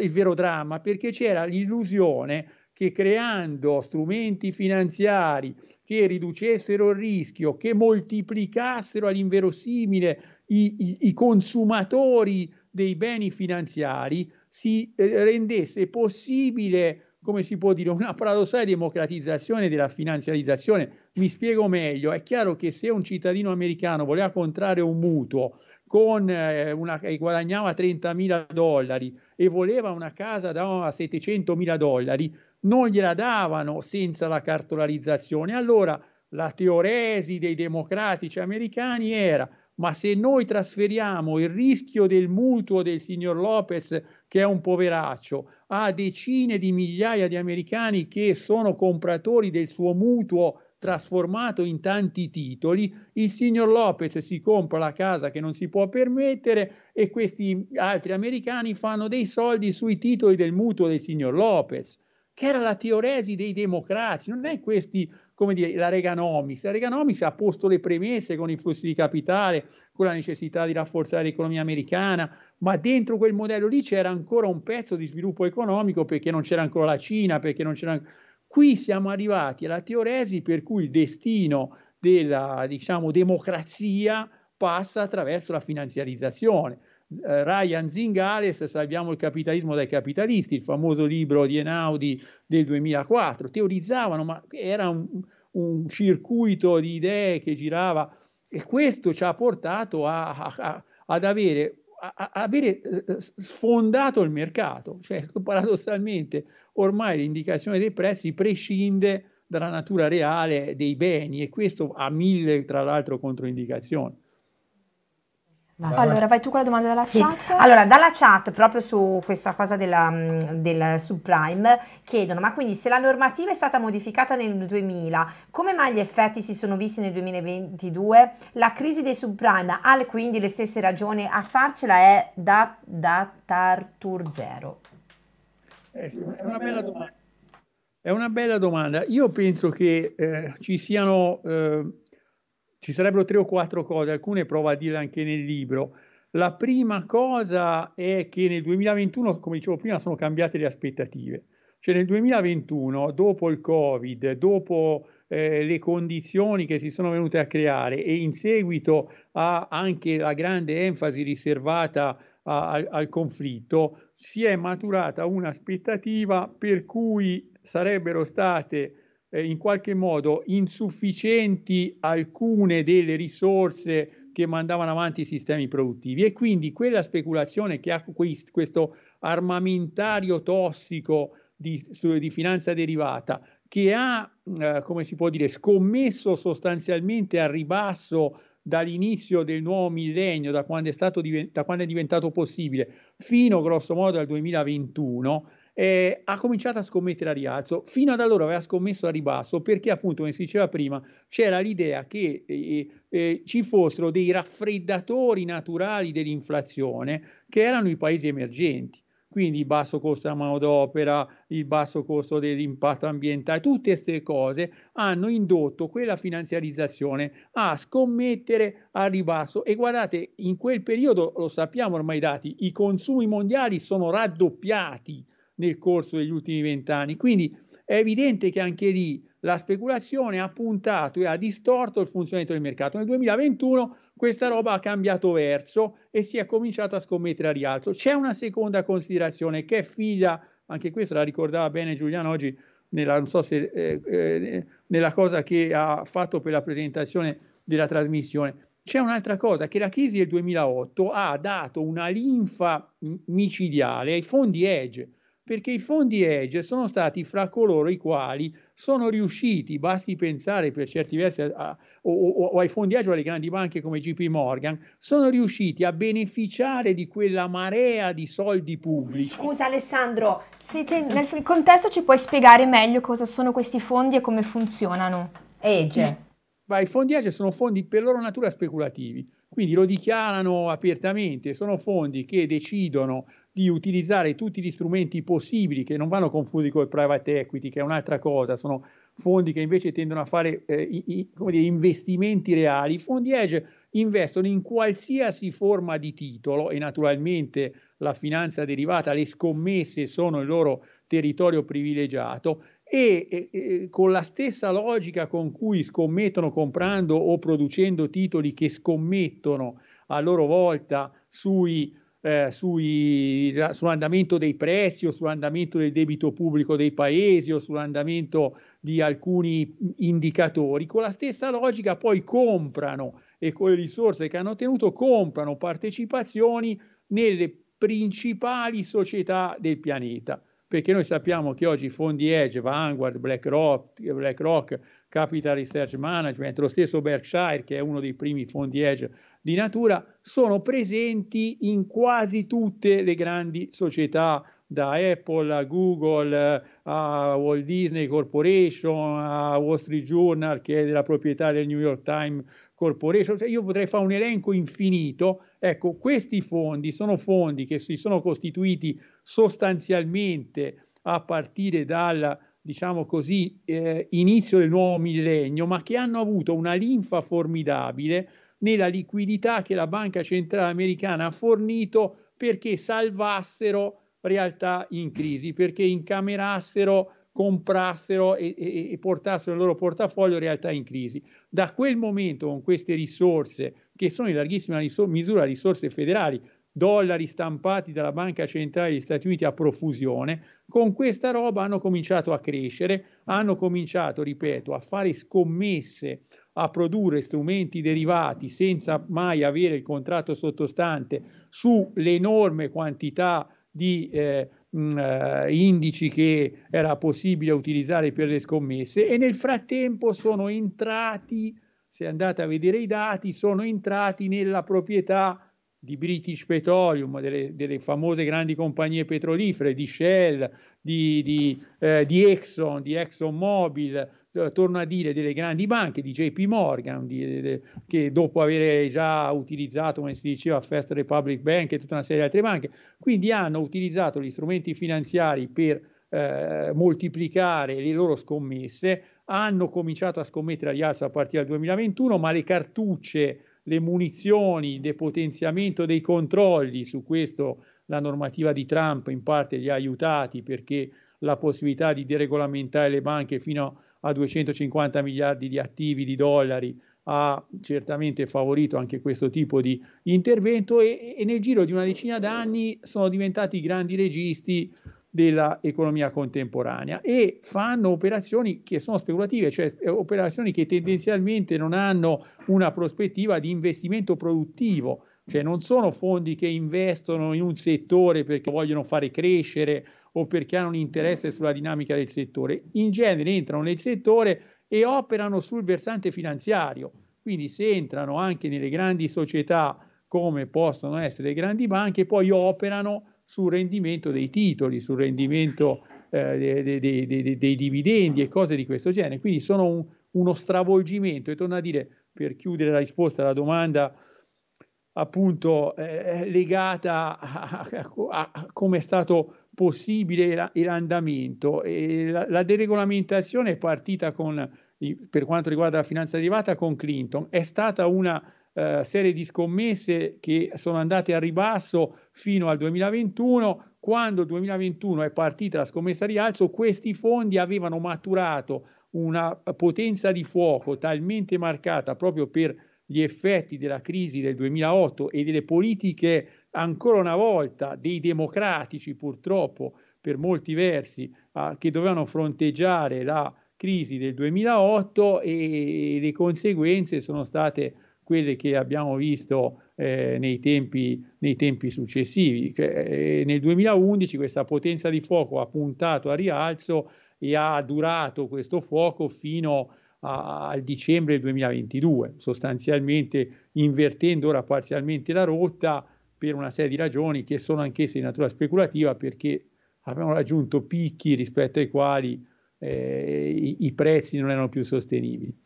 il vero dramma, perché c'era l'illusione che creando strumenti finanziari che riducessero il rischio, che moltiplicassero all'inverosimile i, i, i consumatori dei beni finanziari si eh, rendesse possibile, come si può dire, una paradossale democratizzazione della finanziarizzazione. Mi spiego meglio, è chiaro che se un cittadino americano voleva contrarre un mutuo con eh, una, che guadagnava 30.000 dollari e voleva una casa da 700.000 dollari, non gliela davano senza la cartolarizzazione. Allora la teoresi dei democratici americani era ma se noi trasferiamo il rischio del mutuo del signor Lopez, che è un poveraccio, a decine di migliaia di americani che sono compratori del suo mutuo trasformato in tanti titoli, il signor Lopez si compra la casa che non si può permettere e questi altri americani fanno dei soldi sui titoli del mutuo del signor Lopez, che era la teoresi dei democratici, non è questi come dire, la Reaganomics. La Reaganomics ha posto le premesse con i flussi di capitale, con la necessità di rafforzare l'economia americana, ma dentro quel modello lì c'era ancora un pezzo di sviluppo economico perché non c'era ancora la Cina, perché non c'era Qui siamo arrivati alla teoresi per cui il destino della diciamo, democrazia passa attraverso la finanziarizzazione. Uh, Ryan Zingales, Salviamo il capitalismo dai capitalisti, il famoso libro di Enaudi del 2004, teorizzavano, ma era un, un circuito di idee che girava e questo ci ha portato a, a, ad avere avere eh, eh, sfondato il mercato, cioè *laughs* paradossalmente ormai l'indicazione dei prezzi prescinde dalla natura reale dei beni e questo ha mille tra l'altro controindicazioni. Allora, vai tu con la domanda dalla sì. chat. Allora, dalla chat, proprio su questa cosa della, mm, del subprime, chiedono, ma quindi se la normativa è stata modificata nel 2000, come mai gli effetti si sono visti nel 2022? La crisi dei subprime ha quindi le stesse ragioni? A farcela è da, da Tartur Zero. Eh sì, è una bella domanda. È una bella domanda. Io penso che eh, ci siano... Eh, ci sarebbero tre o quattro cose, alcune provo a dirle anche nel libro. La prima cosa è che nel 2021, come dicevo prima, sono cambiate le aspettative. Cioè nel 2021, dopo il Covid, dopo eh, le condizioni che si sono venute a creare e in seguito a anche la grande enfasi riservata a, a, al conflitto, si è maturata un'aspettativa per cui sarebbero state eh, in qualche modo insufficienti alcune delle risorse che mandavano avanti i sistemi produttivi. E quindi quella speculazione che ha questo armamentario tossico di, di finanza derivata che ha, eh, come si può dire, scommesso sostanzialmente al ribasso dall'inizio del nuovo millennio, da quando è, stato, da quando è diventato possibile, fino grosso modo al 2021, eh, ha cominciato a scommettere a rialzo. Fino ad allora aveva scommesso a ribasso perché appunto, come si diceva prima, c'era l'idea che eh, eh, ci fossero dei raffreddatori naturali dell'inflazione che erano i paesi emergenti. Quindi il basso costo della manodopera, il basso costo dell'impatto ambientale, tutte queste cose hanno indotto quella finanziarizzazione a scommettere a ribasso. E guardate, in quel periodo, lo sappiamo ormai i dati, i consumi mondiali sono raddoppiati nel corso degli ultimi vent'anni. Quindi è evidente che anche lì la speculazione ha puntato e ha distorto il funzionamento del mercato. Nel 2021 questa roba ha cambiato verso e si è cominciato a scommettere a rialzo. C'è una seconda considerazione che è figlia, anche questa la ricordava bene Giuliano oggi, nella, non so se, eh, eh, nella cosa che ha fatto per la presentazione della trasmissione. C'è un'altra cosa, che la crisi del 2008 ha dato una linfa micidiale ai fondi edge perché i fondi edge sono stati fra coloro i quali sono riusciti, basti pensare per certi versi a, a, o, o, ai fondi edge o alle grandi banche come JP Morgan, sono riusciti a beneficiare di quella marea di soldi pubblici. Scusa Alessandro, se nel contesto ci puoi spiegare meglio cosa sono questi fondi e come funzionano? Edge. Sì. Ma i fondi edge sono fondi per loro natura speculativi, quindi lo dichiarano apertamente, sono fondi che decidono di utilizzare tutti gli strumenti possibili che non vanno confusi con il private equity, che è un'altra cosa, sono fondi che invece tendono a fare eh, i, i, dire, investimenti reali. I fondi edge investono in qualsiasi forma di titolo e naturalmente la finanza derivata, le scommesse sono il loro territorio privilegiato e, e, e, con la stessa logica con cui scommettono comprando o producendo titoli che scommettono a loro volta sui eh, sui, sull'andamento dei prezzi o sull'andamento del debito pubblico dei paesi o sull'andamento di alcuni indicatori, con la stessa logica poi comprano e con le risorse che hanno ottenuto comprano partecipazioni nelle principali società del pianeta perché noi sappiamo che oggi i fondi Edge, Vanguard, BlackRock, BlackRock, Capital Research Management, lo stesso Berkshire, che è uno dei primi fondi Edge di natura, sono presenti in quasi tutte le grandi società, da Apple a Google a Walt Disney Corporation, a Wall Street Journal, che è della proprietà del New York Times Corporation, cioè io potrei fare un elenco infinito. Ecco, questi fondi sono fondi che si sono costituiti sostanzialmente a partire dal diciamo così, eh, inizio del nuovo millennio, ma che hanno avuto una linfa formidabile nella liquidità che la Banca Centrale Americana ha fornito perché salvassero realtà in crisi, perché incamerassero comprassero e, e, e, portassero nel loro portafoglio realtà in crisi. Da quel momento, con queste risorse, che sono in larghissima misura risorse federali, dollari stampati dalla Banca Centrale degli Stati Uniti a profusione, con questa roba hanno cominciato a crescere, hanno cominciato, ripeto, a fare scommesse, a produrre strumenti derivati senza mai avere il contratto sottostante sull'enorme quantità di eh, mh, eh, indici che era possibile utilizzare per le scommesse e nel frattempo sono entrati, se andate a vedere i dati, sono entrati nella proprietà di British Petroleum, delle, delle, famose grandi compagnie petrolifere, di Shell, di, di, eh, di Exxon, di ExxonMobil, torno a dire delle grandi banche, di JP Morgan, di, de, che dopo aver già utilizzato, come si diceva, First Republic Bank e tutta una serie di altre banche, quindi hanno utilizzato gli strumenti finanziari per eh, moltiplicare le loro scommesse, hanno cominciato a scommettere a rialzo a partire dal 2021, ma le cartucce, le munizioni, il depotenziamento dei controlli, su questo la normativa di Trump in parte li ha aiutati perché la possibilità di deregolamentare le banche fino a a 250 miliardi di attivi di dollari ha certamente favorito anche questo tipo di intervento e, e nel giro di una decina d'anni sono diventati grandi registi dell'economia contemporanea e fanno operazioni che sono speculative, cioè eh, operazioni che tendenzialmente non hanno una prospettiva di investimento produttivo, cioè non sono fondi che investono in un settore perché vogliono fare crescere o perché hanno un interesse sulla dinamica del settore. In genere entrano nel settore e operano sul versante finanziario. Quindi se entrano anche nelle grandi società come possono essere le grandi banche, poi operano sul rendimento dei titoli, sul rendimento eh, dei, dei, dei, dei, dividendi e cose di questo genere. Quindi sono un, uno stravolgimento. E torno a dire, per chiudere la risposta alla domanda appunto eh, legata a, a, a, a come è stato possibile l'andamento. E la, la deregolamentazione è partita con, per quanto riguarda la finanza derivata con Clinton, è stata una uh, serie di scommesse che sono andate a ribasso fino al 2021. Quando il 2021 è partita la scommessa rialzo, questi fondi avevano maturato una potenza di fuoco talmente marcata proprio per gli effetti della crisi del 2008 e delle politiche ancora una volta dei democratici purtroppo per molti versi uh, che dovevano fronteggiare la crisi del 2008 e le conseguenze sono state quelle che abbiamo visto eh, nei, tempi, nei, tempi, successivi. Eh, nel 2011 questa potenza di fuoco ha puntato a rialzo e ha durato questo fuoco fino a, al dicembre del 2022, sostanzialmente invertendo ora parzialmente la rotta per una serie di ragioni che sono anch'esse di natura speculativa perché abbiamo raggiunto picchi rispetto ai quali eh, i, i, prezzi non erano più sostenibili.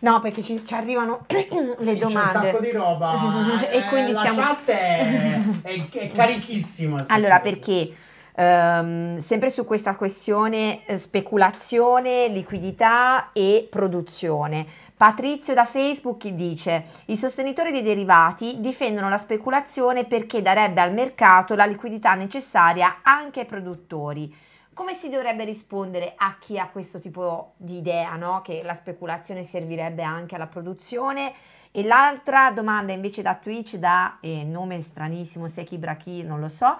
No, perché ci, ci arrivano *clears throat* le sì, domande. C'è un sacco di roba. *laughs* e quindi la stiamo... chat è, è, è carichissima. Allora, perché Um, sempre su questa questione eh, speculazione, liquidità e produzione. Patrizio da Facebook dice i sostenitori dei derivati difendono la speculazione perché darebbe al mercato la liquidità necessaria anche ai produttori. come si dovrebbe rispondere a chi ha questo tipo di idea, no? che la speculazione servirebbe anche alla produzione? E l'altra domanda invece da Twitch, da eh, nome stranissimo, Seki Braki, non lo so,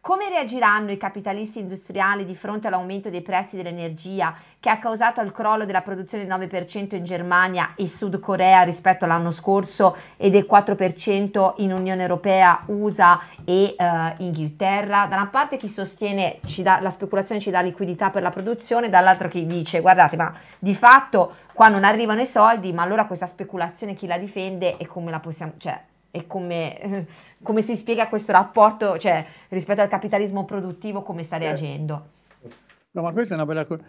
come reagiranno i capitalisti industriali di fronte all'aumento dei prezzi dell'energia che ha causato il crollo della produzione del 9% in Germania e Sud Corea rispetto all'anno scorso e del 4% in Unione Europea, USA e uh, Inghilterra? Da una parte chi sostiene che la speculazione ci dà liquidità per la produzione, dall'altro chi dice guardate ma di fatto qua non arrivano i soldi, ma allora questa speculazione chi la difende e come la possiamo... Cioè, e come, come, si spiega questo rapporto cioè, rispetto al capitalismo produttivo, come sta reagendo? No, ma questa è una bella cosa.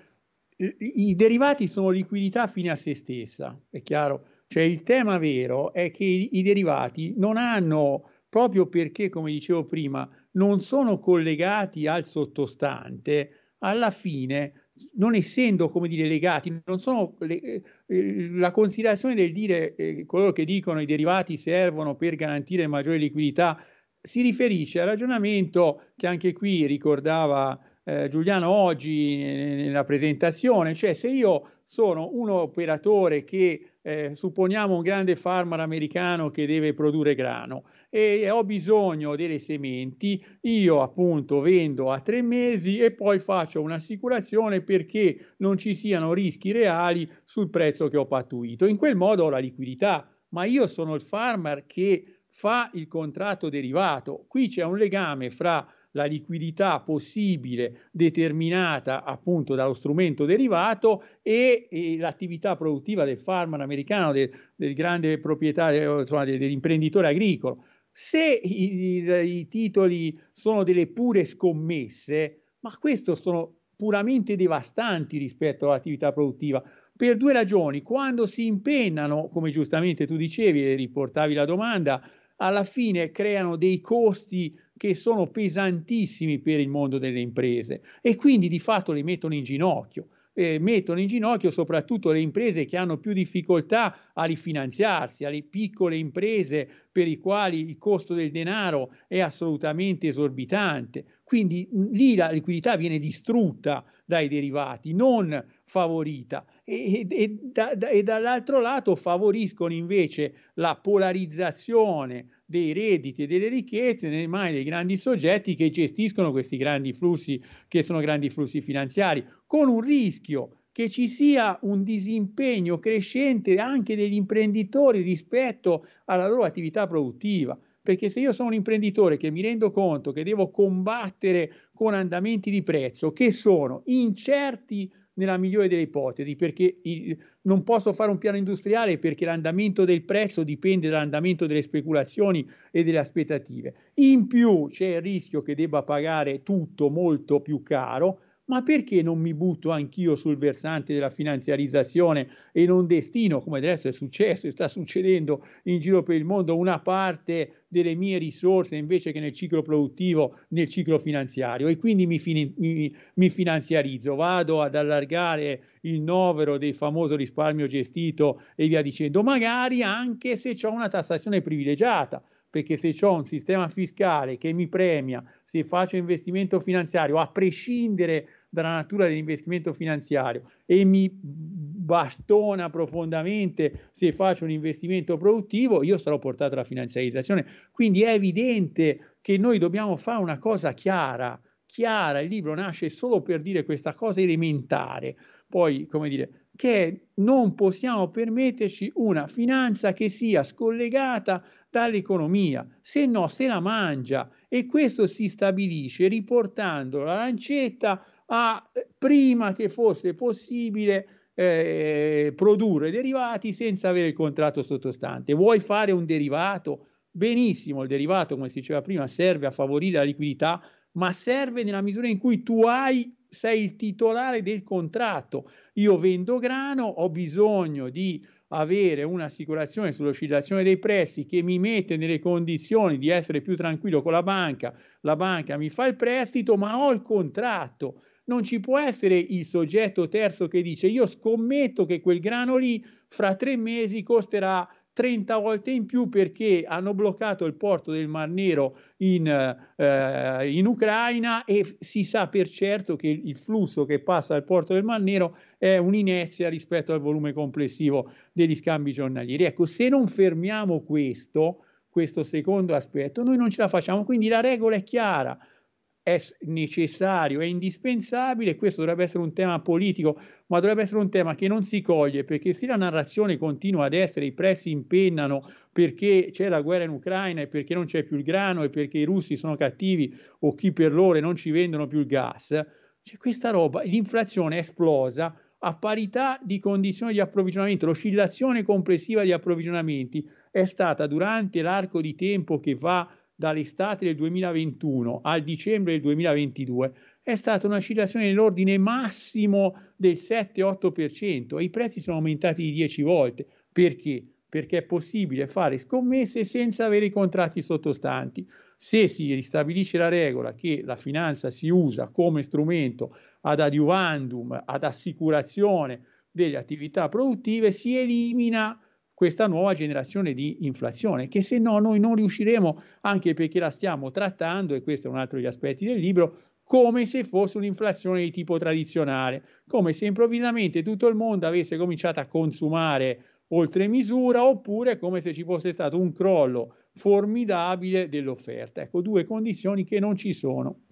I, derivati sono liquidità fine a se stessa, è chiaro. Cioè il tema vero è che i derivati non hanno, proprio perché, come dicevo prima, non sono collegati al sottostante, alla fine non essendo, come dire, legati, non sono le, eh, eh, la considerazione del dire eh, coloro che dicono i derivati servono per garantire maggiore liquidità si riferisce al ragionamento che anche qui ricordava eh, Giuliano oggi nella presentazione, cioè se io sono un operatore che eh, supponiamo un grande farmer americano che deve produrre grano e ho bisogno delle sementi, io appunto vendo a tre mesi e poi faccio un'assicurazione perché non ci siano rischi reali sul prezzo che ho pattuito. In quel modo ho la liquidità, ma io sono il farmer che fa il contratto derivato. Qui c'è un legame fra la liquidità possibile determinata appunto dallo strumento derivato e, e l'attività produttiva del farmer americano, del, del grande proprietario, insomma, dell'imprenditore agricolo. Se i, i, i titoli sono delle pure scommesse, ma questo sono puramente devastanti rispetto all'attività produttiva per due ragioni. Quando si impennano, come giustamente tu dicevi e riportavi la domanda, alla fine creano dei costi che sono pesantissimi per il mondo delle imprese e quindi di fatto li mettono in ginocchio. Eh, mettono in ginocchio soprattutto le imprese che hanno più difficoltà a rifinanziarsi, alle piccole imprese per i quali il costo del denaro è assolutamente esorbitante. Quindi lì la liquidità viene distrutta dai derivati, non favorita. E, e, da, da, e dall'altro lato favoriscono invece la polarizzazione dei redditi e delle ricchezze nelle mani dei grandi soggetti che gestiscono questi grandi flussi, che sono grandi flussi finanziari, con un rischio che ci sia un disimpegno crescente anche degli imprenditori rispetto alla loro attività produttiva. Perché se io sono un imprenditore che mi rendo conto che devo combattere con andamenti di prezzo che sono incerti nella migliore delle ipotesi, perché il, non posso fare un piano industriale perché l'andamento del prezzo dipende dall'andamento delle speculazioni e delle aspettative. In più c'è il rischio che debba pagare tutto molto più caro, ma perché non mi butto anch'io sul versante della finanziarizzazione e non destino, come adesso è successo e sta succedendo in giro per il mondo, una parte delle mie risorse invece che nel ciclo produttivo, nel ciclo finanziario? E quindi mi, fin- mi, mi finanziarizzo, vado ad allargare il novero del famoso risparmio gestito e via dicendo, magari anche se ho una tassazione privilegiata perché se ho un sistema fiscale che mi premia se faccio investimento finanziario, a prescindere dalla natura dell'investimento finanziario e mi bastona profondamente se faccio un investimento produttivo, io sarò portato alla finanziarizzazione. Quindi è evidente che noi dobbiamo fare una cosa chiara, chiara, il libro nasce solo per dire questa cosa elementare, poi come dire, che non possiamo permetterci una finanza che sia scollegata dall'economia, se no se la mangia. E questo si stabilisce riportando la lancetta a prima che fosse possibile eh, produrre derivati senza avere il contratto sottostante. Vuoi fare un derivato? Benissimo, il derivato, come si diceva prima, serve a favorire la liquidità, ma serve nella misura in cui tu hai, sei il titolare del contratto. Io vendo grano, ho bisogno di avere un'assicurazione sull'oscillazione dei prezzi che mi mette nelle condizioni di essere più tranquillo con la banca, la banca mi fa il prestito, ma ho il contratto non ci può essere il soggetto terzo che dice io scommetto che quel grano lì fra tre mesi costerà 30 volte in più perché hanno bloccato il porto del Mar Nero in, eh, in, Ucraina e si sa per certo che il flusso che passa dal porto del Mar Nero è un'inezia rispetto al volume complessivo degli scambi giornalieri. Ecco, se non fermiamo questo, questo secondo aspetto, noi non ce la facciamo. Quindi la regola è chiara è necessario, è indispensabile, questo dovrebbe essere un tema politico, ma dovrebbe essere un tema che non si coglie perché se la narrazione continua ad essere i prezzi impennano perché c'è la guerra in Ucraina e perché non c'è più il grano e perché i russi sono cattivi o chi per loro non ci vendono più il gas, c'è questa roba, l'inflazione è esplosa a parità di condizioni di approvvigionamento, l'oscillazione complessiva di approvvigionamenti è stata durante l'arco di tempo che va dall'estate del 2021 al dicembre del 2022 è stata un'oscillazione nell'ordine massimo del 7-8% e i prezzi sono aumentati di 10 volte. Perché? Perché è possibile fare scommesse senza avere i contratti sottostanti. Se si ristabilisce la regola che la finanza si usa come strumento ad adiuvandum, ad assicurazione delle attività produttive, si elimina questa nuova generazione di inflazione, che se no noi non riusciremo, anche perché la stiamo trattando, e questo è un altro degli aspetti del libro, come se fosse un'inflazione di tipo tradizionale, come se improvvisamente tutto il mondo avesse cominciato a consumare oltre misura, oppure come se ci fosse stato un crollo formidabile dell'offerta. Ecco, due condizioni che non ci sono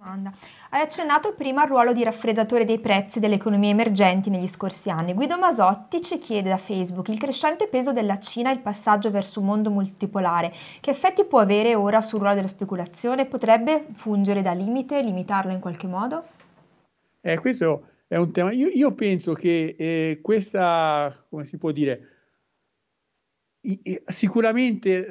domanda. Hai accennato prima al ruolo di raffreddatore dei prezzi delle economie emergenti negli scorsi anni. Guido Masotti ci chiede da Facebook il crescente peso della Cina e il passaggio verso un mondo multipolare. Che effetti può avere ora sul ruolo della speculazione? Potrebbe fungere da limite, limitarlo in qualche modo? Eh, questo è un tema. Io, io penso che eh, questa, come si può dire, Sicuramente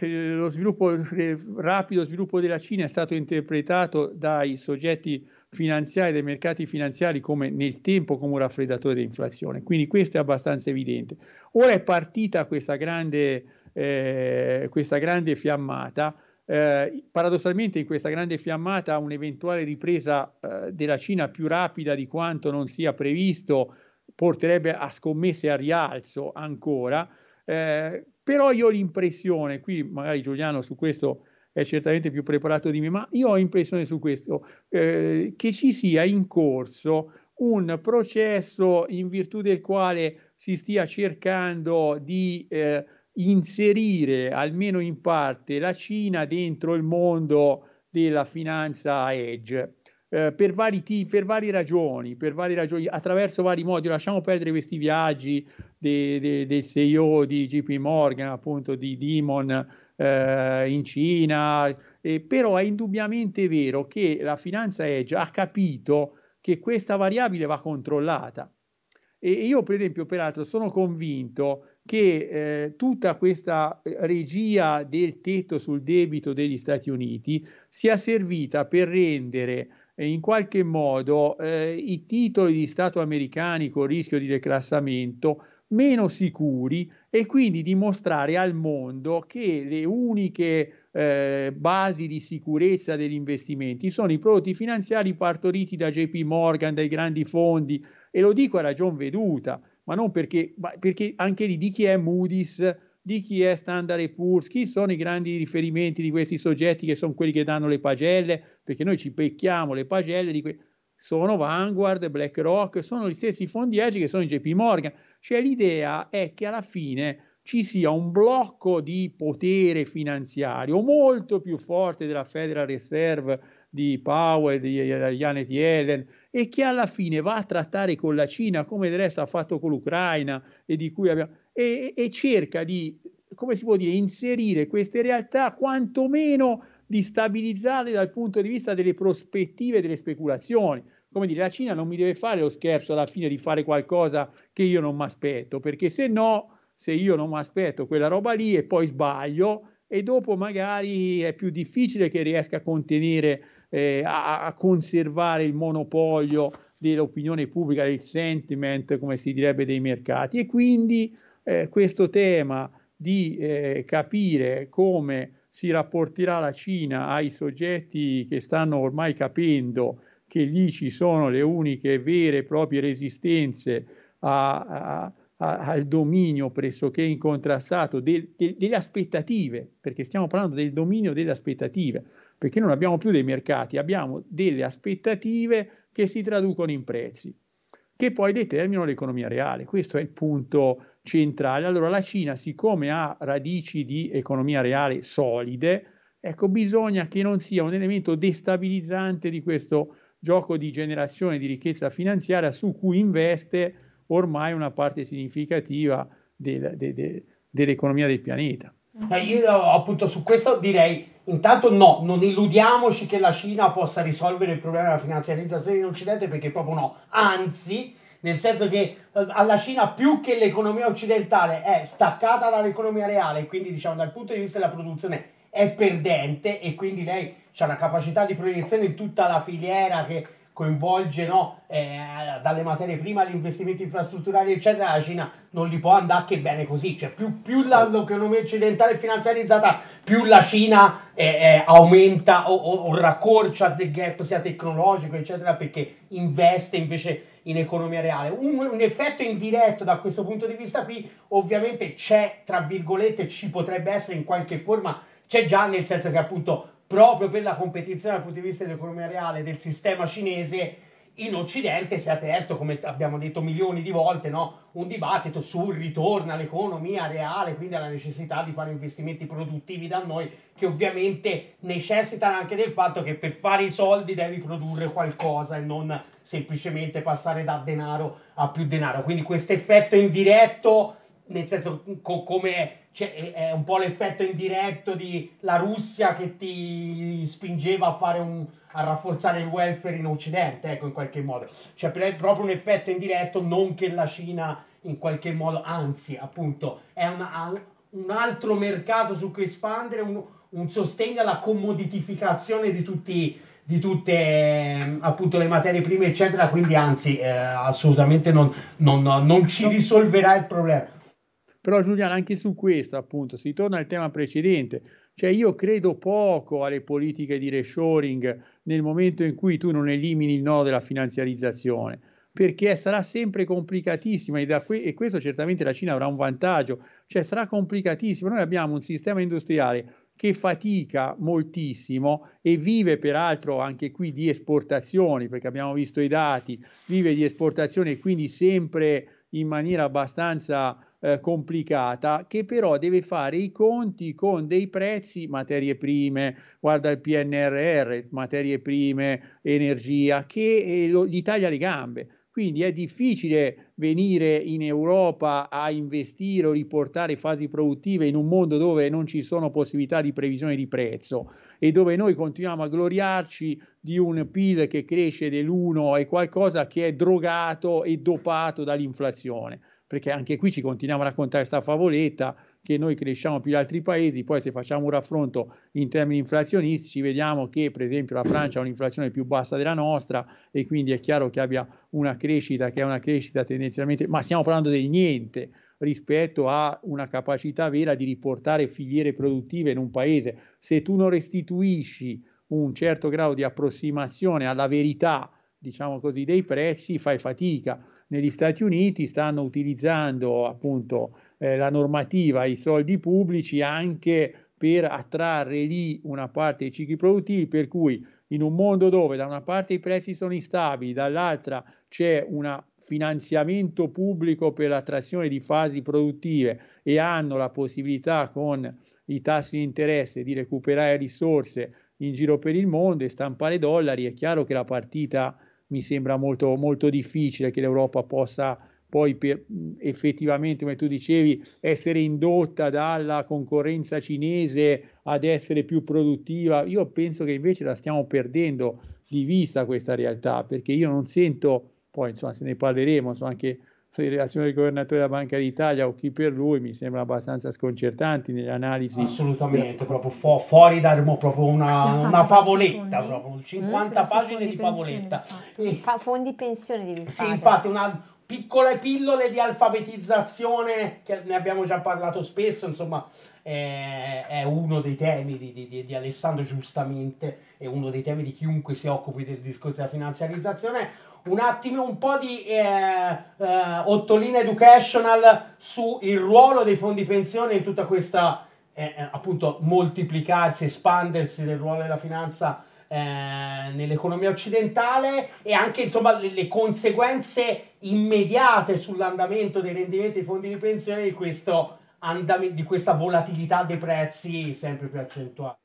lo sviluppo, il rapido sviluppo della Cina è stato interpretato dai soggetti finanziari, dai mercati finanziari come nel tempo come un raffreddatore dell'inflazione, quindi questo è abbastanza evidente. Ora è partita questa grande, eh, questa grande fiammata, eh, paradossalmente in questa grande fiammata un'eventuale ripresa eh, della Cina più rapida di quanto non sia previsto porterebbe a scommesse a rialzo ancora, eh, però io ho l'impressione, qui magari Giuliano su questo è certamente più preparato di me, ma io ho l'impressione su questo, eh, che ci sia in corso un processo in virtù del quale si stia cercando di eh, inserire almeno in parte la Cina dentro il mondo della finanza edge. Eh, per, vari t- per, varie ragioni, per varie ragioni, attraverso vari modi. Lasciamo perdere questi viaggi de- de- del CEO di JP Morgan, appunto di Dimon eh, in Cina, eh, però è indubbiamente vero che la finanza edge ha capito che questa variabile va controllata. E io, per esempio, peraltro, sono convinto che eh, tutta questa regia del tetto sul debito degli Stati Uniti sia servita per rendere in qualche modo eh, i titoli di Stato americani con rischio di declassamento meno sicuri e quindi dimostrare al mondo che le uniche eh, basi di sicurezza degli investimenti sono i prodotti finanziari partoriti da JP Morgan, dai grandi fondi. E lo dico a ragion veduta, ma non perché, ma perché anche lì di chi è Moody's di chi è Standard Poor's, chi sono i grandi riferimenti di questi soggetti che sono quelli che danno le pagelle, perché noi ci becchiamo le pagelle di que- sono Vanguard, BlackRock, sono gli stessi fondi edge che sono i JP Morgan. Cioè l'idea è che alla fine ci sia un blocco di potere finanziario molto più forte della Federal Reserve di Powell, di Janet Yellen e che alla fine va a trattare con la Cina come del resto ha fatto con l'Ucraina e di cui abbiamo e, e cerca di, come si può dire, inserire queste realtà quantomeno di stabilizzarle dal punto di vista delle prospettive delle speculazioni. Come dire, la Cina non mi deve fare lo scherzo alla fine di fare qualcosa che io non mi aspetto, perché se no, se io non mi aspetto quella roba lì e poi sbaglio, e dopo magari è più difficile che riesca a contenere, eh, a, a, conservare il monopolio dell'opinione pubblica, del sentiment, come si direbbe, dei mercati. E quindi eh, questo tema di eh, capire come si rapporterà la Cina ai soggetti che stanno ormai capendo che lì ci sono le uniche vere e proprie resistenze a, a, a, al dominio pressoché incontrastato del, del, delle aspettative, perché stiamo parlando del dominio delle aspettative, perché non abbiamo più dei mercati, abbiamo delle aspettative che si traducono in prezzi, che poi determinano l'economia reale. Questo è il punto centrale. Allora la Cina, siccome ha radici di economia reale solide, ecco, bisogna che non sia un elemento destabilizzante di questo gioco di generazione di ricchezza finanziaria su cui investe ormai una parte significativa del, de, de, dell'economia del pianeta. Io appunto su questo direi intanto no, non illudiamoci che la Cina possa risolvere il problema della finanziarizzazione in Occidente perché proprio no, anzi nel senso che eh, alla Cina più che l'economia occidentale è staccata dall'economia reale, quindi diciamo dal punto di vista della produzione è perdente e quindi lei ha una capacità di proiezione in tutta la filiera che coinvolge no, eh, dalle materie prime agli investimenti infrastrutturali eccetera la Cina non li può andare che bene così. Cioè più, più l'economia occidentale è finanziarizzata più la Cina eh, eh, aumenta o, o, o, raccorcia del gap sia tecnologico eccetera perché investe invece in economia reale. Un, un effetto indiretto da questo punto di vista qui ovviamente c'è tra virgolette ci potrebbe essere in qualche forma c'è già nel senso che appunto proprio per la competizione dal punto di vista dell'economia reale del sistema cinese, in Occidente si è aperto, come abbiamo detto milioni di volte, no? un dibattito sul ritorno all'economia reale, quindi alla necessità di fare investimenti produttivi da noi, che ovviamente necessitano anche del fatto che per fare i soldi devi produrre qualcosa e non semplicemente passare da denaro a più denaro. Quindi questo effetto indiretto, nel senso co- come cioè, è un po' l'effetto indiretto di la Russia che ti spingeva a fare un, a rafforzare il welfare in Occidente, ecco, in qualche modo. Cioè, è proprio un effetto indiretto, non che la Cina in qualche modo, anzi, appunto, è una, un altro mercato su cui espandere, un, un sostegno alla commoditificazione di tutti di tutte appunto le materie prime eccetera quindi anzi eh, assolutamente non, non, non ci risolverà il problema però Giuliano, anche su questo appunto si torna al tema precedente, cioè io credo poco alle politiche di reshoring nel momento in cui tu non elimini il nodo della finanziarizzazione, perché sarà sempre complicatissima e, que- e questo certamente la Cina avrà un vantaggio, cioè sarà complicatissimo. Noi abbiamo un sistema industriale che fatica moltissimo e vive peraltro anche qui di esportazioni, perché abbiamo visto i dati, vive di esportazioni e quindi sempre in maniera abbastanza eh, complicata che però deve fare i conti con dei prezzi, materie prime, guarda il PNRR, materie prime, energia, che eh, lo, gli taglia le gambe. Quindi è difficile venire in Europa a investire o riportare fasi produttive in un mondo dove non ci sono possibilità di previsione di prezzo e dove noi continuiamo a gloriarci di un PIL che cresce dell'1 e qualcosa che è drogato e dopato dall'inflazione perché anche qui ci continuiamo a raccontare questa favoletta che noi cresciamo più di altri paesi, poi se facciamo un raffronto in termini inflazionistici vediamo che per esempio la Francia ha un'inflazione più bassa della nostra e quindi è chiaro che abbia una crescita che è una crescita tendenzialmente, ma stiamo parlando del niente rispetto a una capacità vera di riportare filiere produttive in un paese. Se tu non restituisci un certo grado di approssimazione alla verità, diciamo così, dei prezzi, fai fatica negli Stati Uniti stanno utilizzando appunto eh, la normativa, i soldi pubblici anche per attrarre lì una parte dei cicli produttivi, per cui in un mondo dove da una parte i prezzi sono instabili, dall'altra c'è un finanziamento pubblico per l'attrazione di fasi produttive e hanno la possibilità con i tassi di interesse di recuperare risorse in giro per il mondo e stampare dollari, è chiaro che la partita mi sembra molto, molto difficile che l'Europa possa poi per, effettivamente, come tu dicevi, essere indotta dalla concorrenza cinese ad essere più produttiva. Io penso che invece la stiamo perdendo di vista questa realtà, perché io non sento, poi insomma se ne parleremo, insomma, anche le relazioni del governatore della Banca d'Italia o chi per lui mi sembra abbastanza sconcertanti nelle analisi. Assolutamente, proprio fu- fuori da proprio una, una favoletta, proprio 50 mm, pagine di favoletta. E, fondi pensione devi fare. Sì, infatti una piccole pillole di alfabetizzazione che ne abbiamo già parlato spesso, insomma è, è uno dei temi di, di, di, Alessandro giustamente, è uno dei temi di chiunque si occupi del discorso della finanziarizzazione un attimo un po' di eh, eh, ottoline educational sul ruolo dei fondi pensione in tutta questa eh, eh, appunto moltiplicarsi, espandersi del ruolo della finanza eh, nell'economia occidentale e anche insomma le, le, conseguenze immediate sull'andamento dei rendimenti dei fondi di pensione di, questo andam- di questa volatilità dei prezzi sempre più accentuata.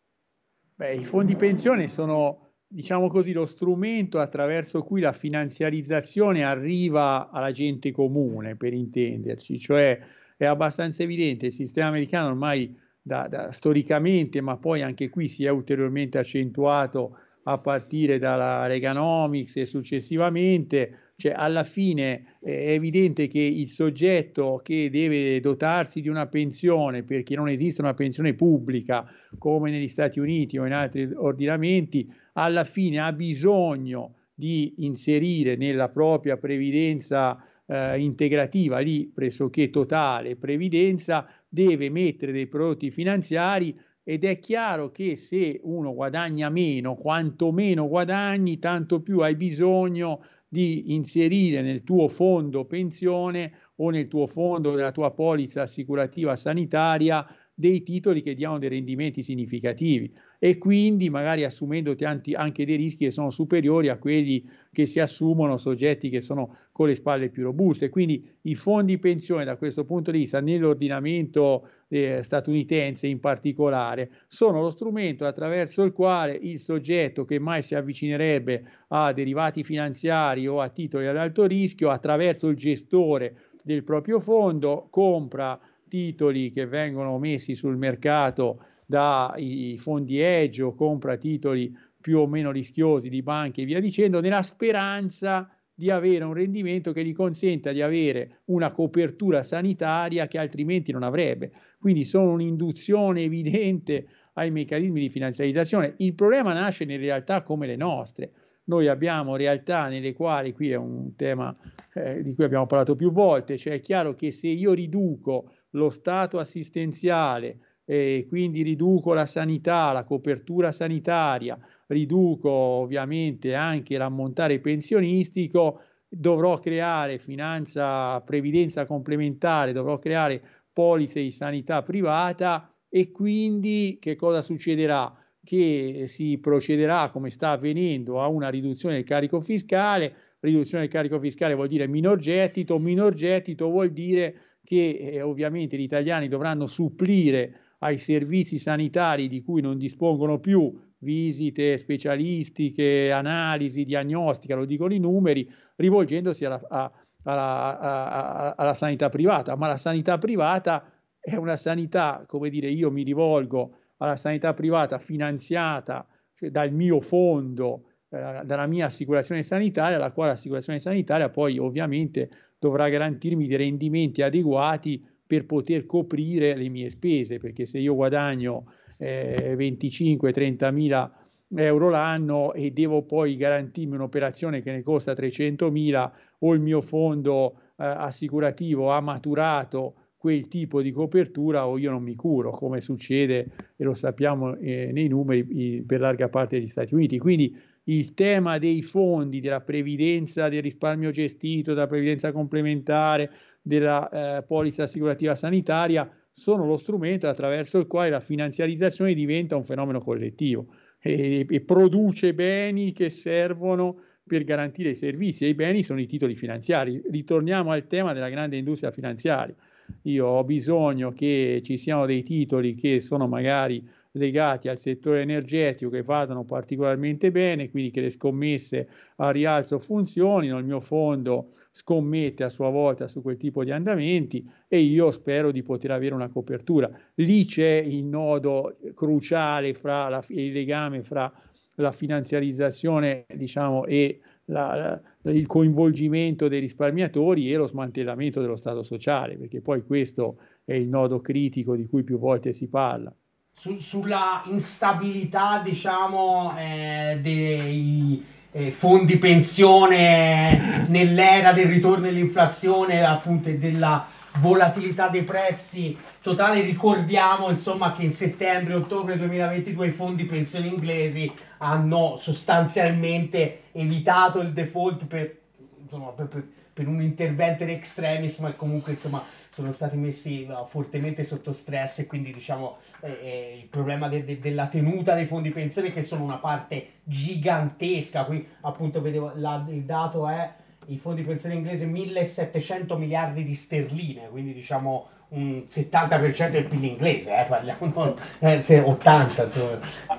Beh, i fondi pensione sono, diciamo così, lo strumento attraverso cui la finanziarizzazione arriva alla gente comune, per intenderci, cioè è abbastanza evidente, il sistema americano ormai da, da, storicamente, ma poi anche qui si è ulteriormente accentuato a partire dalla Reaganomics e successivamente, cioè alla fine è evidente che il soggetto che deve dotarsi di una pensione, perché non esiste una pensione pubblica come negli Stati Uniti o in altri ordinamenti, alla fine ha bisogno di inserire nella propria previdenza eh, integrativa, lì pressoché totale previdenza, deve mettere dei prodotti finanziari ed è chiaro che se uno guadagna meno, quanto meno guadagni, tanto più hai bisogno di inserire nel tuo fondo pensione o nel tuo fondo della tua polizza assicurativa sanitaria dei titoli che diano dei rendimenti significativi e quindi magari assumendoti anche dei rischi che sono superiori a quelli che si assumono soggetti che sono con le spalle più robuste. Quindi i fondi pensione da questo punto di vista nell'ordinamento eh, statunitense in particolare sono lo strumento attraverso il quale il soggetto che mai si avvicinerebbe a derivati finanziari o a titoli ad alto rischio attraverso il gestore del proprio fondo compra titoli che vengono messi sul mercato dai fondi edge o compra titoli più o meno rischiosi di banche e via dicendo, nella speranza di avere un rendimento che gli consenta di avere una copertura sanitaria che altrimenti non avrebbe. Quindi sono un'induzione evidente ai meccanismi di finanziarizzazione. Il problema nasce in realtà come le nostre. Noi abbiamo realtà nelle quali, qui è un tema eh, di cui abbiamo parlato più volte, cioè è chiaro che se io riduco lo stato assistenziale e quindi riduco la sanità, la copertura sanitaria, riduco ovviamente anche l'ammontare pensionistico, dovrò creare finanza, previdenza complementare, dovrò creare polizze di sanità privata e quindi che cosa succederà? Che si procederà, come sta avvenendo, a una riduzione del carico fiscale. Riduzione del carico fiscale vuol dire minor gettito, minor gettito vuol dire che eh, ovviamente gli italiani dovranno supplire ai servizi sanitari di cui non dispongono più, visite specialistiche, analisi, diagnostica, lo dicono i numeri, rivolgendosi alla, a, alla, a, alla sanità privata. Ma la sanità privata è una sanità, come dire, io mi rivolgo alla sanità privata finanziata cioè dal mio fondo, eh, dalla mia assicurazione sanitaria, la quale assicurazione sanitaria poi ovviamente dovrà garantirmi dei rendimenti adeguati per poter coprire le mie spese, perché se io guadagno eh, 25-30 mila euro l'anno e devo poi garantirmi un'operazione che ne costa 300 mila o il mio fondo eh, assicurativo ha maturato quel tipo di copertura o io non mi curo, come succede e lo sappiamo eh, nei numeri per larga parte degli Stati Uniti. Quindi il tema dei fondi, della previdenza, del risparmio gestito, della previdenza complementare, della eh, polizza assicurativa sanitaria, sono lo strumento attraverso il quale la finanziarizzazione diventa un fenomeno collettivo e, e produce beni che servono per garantire i servizi e i beni sono i titoli finanziari. Ritorniamo al tema della grande industria finanziaria. Io ho bisogno che ci siano dei titoli che sono magari legati al settore energetico che vadano particolarmente bene, quindi che le scommesse a rialzo funzionino, il mio fondo scommette a sua volta su quel tipo di andamenti e io spero di poter avere una copertura. Lì c'è il nodo cruciale fra la, il legame fra la finanziarizzazione diciamo, e la, la, il coinvolgimento dei risparmiatori e lo smantellamento dello Stato sociale, perché poi questo è il nodo critico di cui più volte si parla su, sulla instabilità, diciamo, eh, dei eh, fondi pensione nell'era del ritorno dell'inflazione, appunto, e della volatilità dei prezzi totale. Ricordiamo, insomma, che in settembre-ottobre 2022 i fondi pensione inglesi hanno sostanzialmente evitato il default per insomma, per, per, per, un intervento in extremis, ma comunque insomma sono stati messi uh, fortemente sotto stress e quindi diciamo eh, eh, il problema de, de, della tenuta dei fondi pensione che sono una parte gigantesca, qui appunto vedevo la, il dato è i fondi pensione inglesi 1700 miliardi di sterline, quindi diciamo un 70% del PIL inglese, eh, parliamo eh, 80.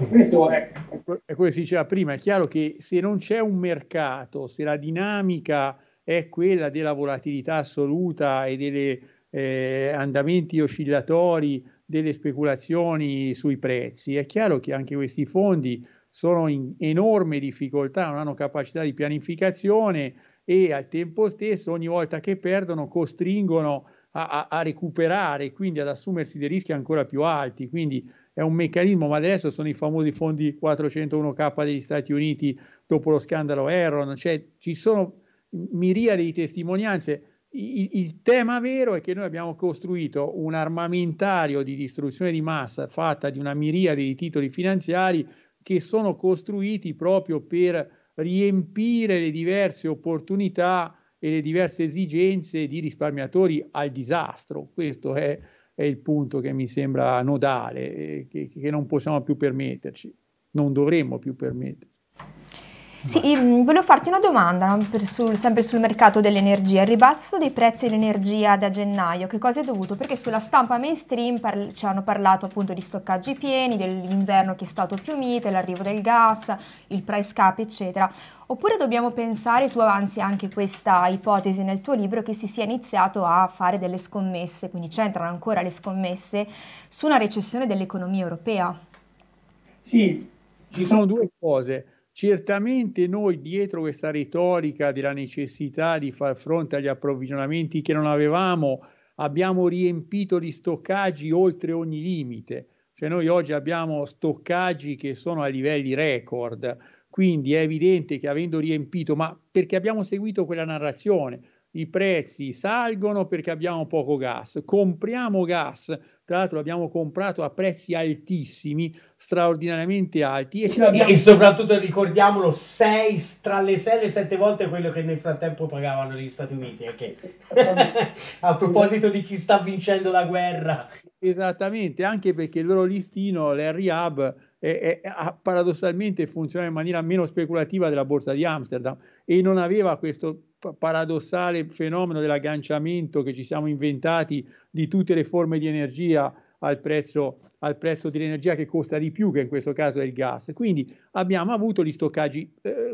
Questo è, è come si diceva prima, è chiaro che se non c'è un mercato, se la dinamica è quella della volatilità assoluta e degli eh, andamenti oscillatori, delle speculazioni sui prezzi, è chiaro che anche questi fondi sono in enorme difficoltà, non hanno capacità di pianificazione e al tempo stesso ogni volta che perdono costringono a, a, recuperare, quindi ad assumersi dei rischi ancora più alti. Quindi è un meccanismo, ma adesso sono i famosi fondi 401k degli Stati Uniti dopo lo scandalo Enron, cioè ci sono miriade di testimonianze. Il, il, tema vero è che noi abbiamo costruito un armamentario di distruzione di massa fatta di una miriade di titoli finanziari che sono costruiti proprio per riempire le diverse opportunità e le diverse esigenze di risparmiatori al disastro. Questo è, è il punto che mi sembra nodale, che, che non possiamo più permetterci, non dovremmo più permetterci. Sì, volevo farti una domanda no? sul, sempre sul mercato dell'energia. Il ribasso dei prezzi dell'energia da gennaio, che cosa è dovuto? Perché sulla stampa mainstream par- ci hanno parlato appunto di stoccaggi pieni, dell'inverno che è stato più mite, l'arrivo del gas, il price cap, eccetera. Oppure dobbiamo pensare, tu avanzi anche questa ipotesi nel tuo libro, che si sia iniziato a fare delle scommesse, quindi c'entrano ancora le scommesse, su una recessione dell'economia europea? Sì, ci sono due cose. Certamente noi dietro questa retorica della necessità di far fronte agli approvvigionamenti che non avevamo, abbiamo riempito gli stoccaggi oltre ogni limite. Cioè noi oggi abbiamo stoccaggi che sono a livelli record, quindi è evidente che avendo riempito, ma perché abbiamo seguito quella narrazione, i prezzi salgono perché abbiamo poco gas, compriamo gas, tra l'altro l'abbiamo comprato a prezzi altissimi, straordinariamente alti e, e soprattutto ricordiamolo, 6 tra le 6 e le 7 volte quello che nel frattempo pagavano gli Stati Uniti, che... *laughs* a proposito di chi sta vincendo la guerra. Esattamente, anche perché il loro listino, l'Harry Hub, è, è, paradossalmente funziona in maniera meno speculativa della borsa di Amsterdam e non aveva questo paradossale fenomeno dell'agganciamento che ci siamo inventati di tutte le forme di energia al prezzo, al prezzo dell'energia che costa di più, che in questo caso è il gas. Quindi abbiamo avuto gli stoccaggi eh,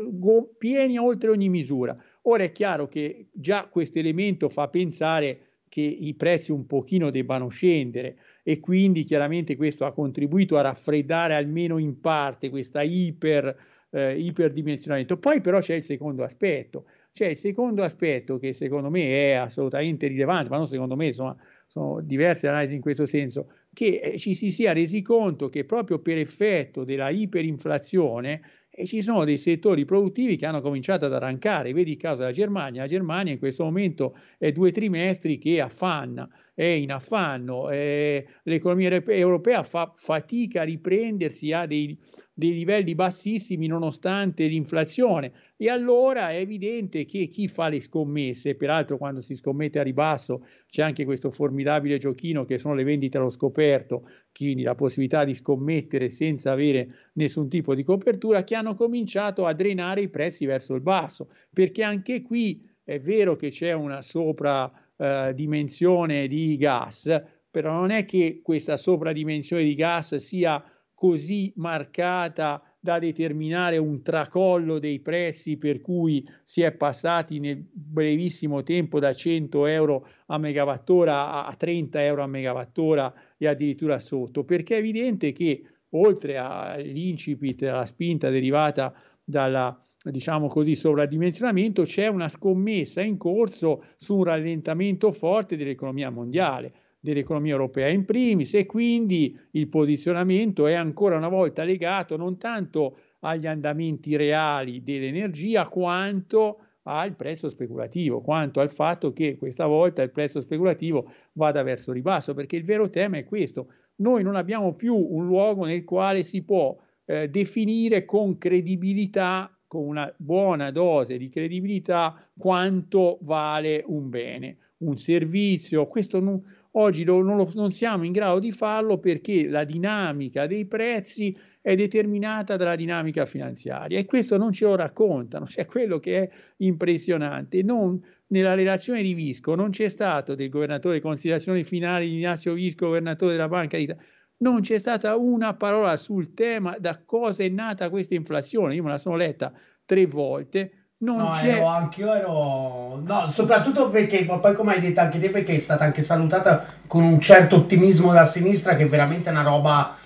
pieni oltre ogni misura. Ora è chiaro che già questo elemento fa pensare che i prezzi un pochino debbano scendere e quindi chiaramente questo ha contribuito a raffreddare almeno in parte questa iper, eh, iperdimensionamento. Poi però c'è il secondo aspetto, c'è il secondo aspetto che secondo me è assolutamente rilevante, ma non secondo me, insomma, sono diverse analisi in questo senso, che eh, ci si sia resi conto che proprio per effetto della iperinflazione eh, ci sono dei settori produttivi che hanno cominciato ad arrancare. Vedi il caso della Germania. La Germania in questo momento è due trimestri che affanna, è in affanno. Eh, l'economia europea fa fatica a riprendersi, ha dei dei livelli bassissimi nonostante l'inflazione e allora è evidente che chi fa le scommesse, peraltro quando si scommette a ribasso c'è anche questo formidabile giochino che sono le vendite allo scoperto, quindi la possibilità di scommettere senza avere nessun tipo di copertura, che hanno cominciato a drenare i prezzi verso il basso, perché anche qui è vero che c'è una sopradimensione eh, di gas, però non è che questa sopradimensione di gas sia così marcata da determinare un tracollo dei prezzi per cui si è passati nel brevissimo tempo da 100 euro a megawattora a 30 euro a megawattora e addirittura sotto, perché è evidente che oltre all'incipit, alla spinta derivata dalla diciamo così, sovradimensionamento, c'è una scommessa in corso su un rallentamento forte dell'economia mondiale dell'economia europea in primis e quindi il posizionamento è ancora una volta legato non tanto agli andamenti reali dell'energia quanto al prezzo speculativo, quanto al fatto che questa volta il prezzo speculativo vada verso ribasso, perché il vero tema è questo. Noi non abbiamo più un luogo nel quale si può eh, definire con credibilità con una buona dose di credibilità quanto vale un bene, un servizio. Questo non, oggi lo, non, lo, non siamo in grado di farlo perché la dinamica dei prezzi è determinata dalla dinamica finanziaria e questo non ce lo raccontano, cioè quello che è impressionante. Non, nella relazione di Visco non c'è stato del governatore, considerazioni finali di Ignazio Visco, governatore della Banca d'Italia, non c'è stata una parola sul tema da cosa è nata questa inflazione. Io me la sono letta tre volte. Non no, c'è... ero, anch'io ero... No, soprattutto perché, poi come hai detto anche te, perché è stata anche salutata con un certo ottimismo da sinistra che è veramente una roba...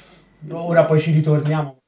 Ora poi ci ritorniamo.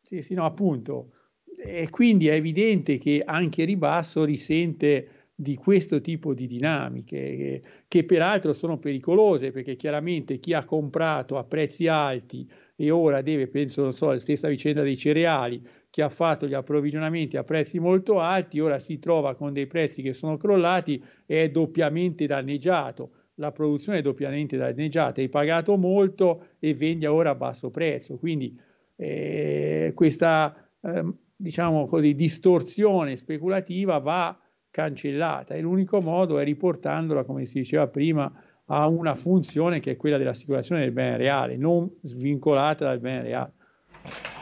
Sì, sì, no, appunto. E quindi è evidente che anche Ribasso risente di questo tipo di dinamiche, che, che, peraltro sono pericolose, perché chiaramente chi ha comprato a prezzi alti e ora deve, penso, non so, la stessa vicenda dei cereali, chi ha fatto gli approvvigionamenti a prezzi molto alti, ora si trova con dei prezzi che sono crollati e è doppiamente danneggiato. La produzione è doppiamente danneggiata, hai pagato molto e vendi ora a basso prezzo. Quindi eh, questa, eh, diciamo così, distorsione speculativa va cancellata e l'unico modo è riportandola, come si diceva prima, a una funzione che è quella dell'assicurazione del bene reale, non svincolata dal bene reale.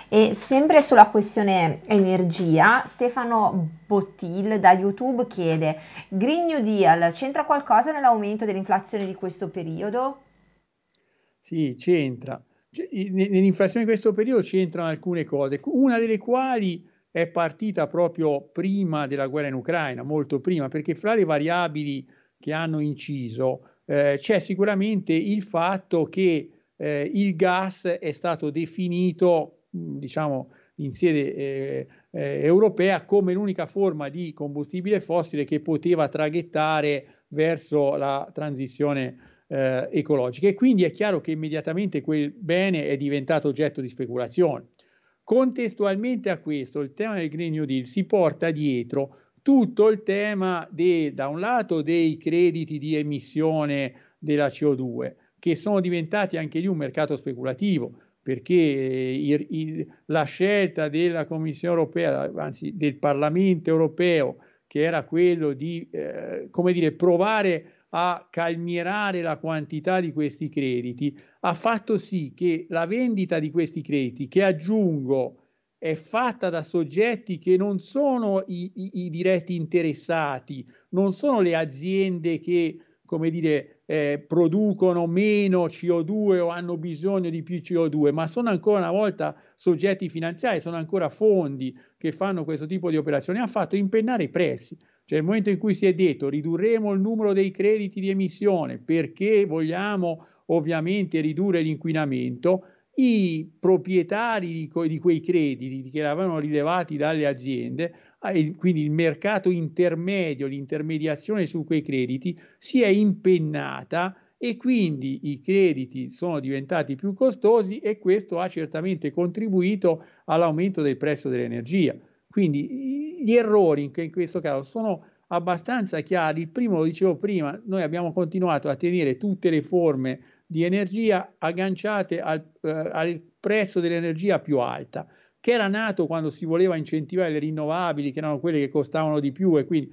E sempre sulla questione energia, Stefano Bottil da YouTube chiede: Green New Deal c'entra qualcosa nell'aumento dell'inflazione di questo periodo? Sì, c'entra. Nell'inflazione di questo periodo c'entrano alcune cose, una delle quali è partita proprio prima della guerra in Ucraina, molto prima, perché fra le variabili che hanno inciso eh, c'è sicuramente il fatto che eh, il gas è stato definito, diciamo, in sede eh, eh, europea come l'unica forma di combustibile fossile che poteva traghettare verso la transizione eh, ecologica e quindi è chiaro che immediatamente quel bene è diventato oggetto di speculazione. Contestualmente a questo, il tema del Green New Deal si porta dietro tutto il tema de, da un lato dei crediti di emissione della CO2, che sono diventati anche lì un mercato speculativo, perché il, il, la scelta della Commissione europea, anzi del Parlamento europeo, che era quello di eh, dire, provare a calmierare la quantità di questi crediti, ha fatto sì che la vendita di questi crediti, che aggiungo è fatta da soggetti che non sono i, i, i diretti interessati, non sono le aziende che, come dire, eh, producono meno CO2 o hanno bisogno di più CO2, ma sono ancora una volta soggetti finanziari, sono ancora fondi che fanno questo tipo di operazioni, ha fatto impennare i prezzi. Cioè il momento in cui si è detto ridurremo il numero dei crediti di emissione perché vogliamo ovviamente ridurre l'inquinamento, i proprietari di, quei crediti che avevano rilevati dalle aziende, quindi il mercato intermedio, l'intermediazione su quei crediti, si è impennata e quindi i crediti sono diventati più costosi e questo ha certamente contribuito all'aumento del prezzo dell'energia. Quindi gli errori in, questo caso sono abbastanza chiari. Il primo, lo dicevo prima, noi abbiamo continuato a tenere tutte le forme di energia agganciate al, eh, al prezzo dell'energia più alta, che era nato quando si voleva incentivare le rinnovabili, che erano quelle che costavano di più e quindi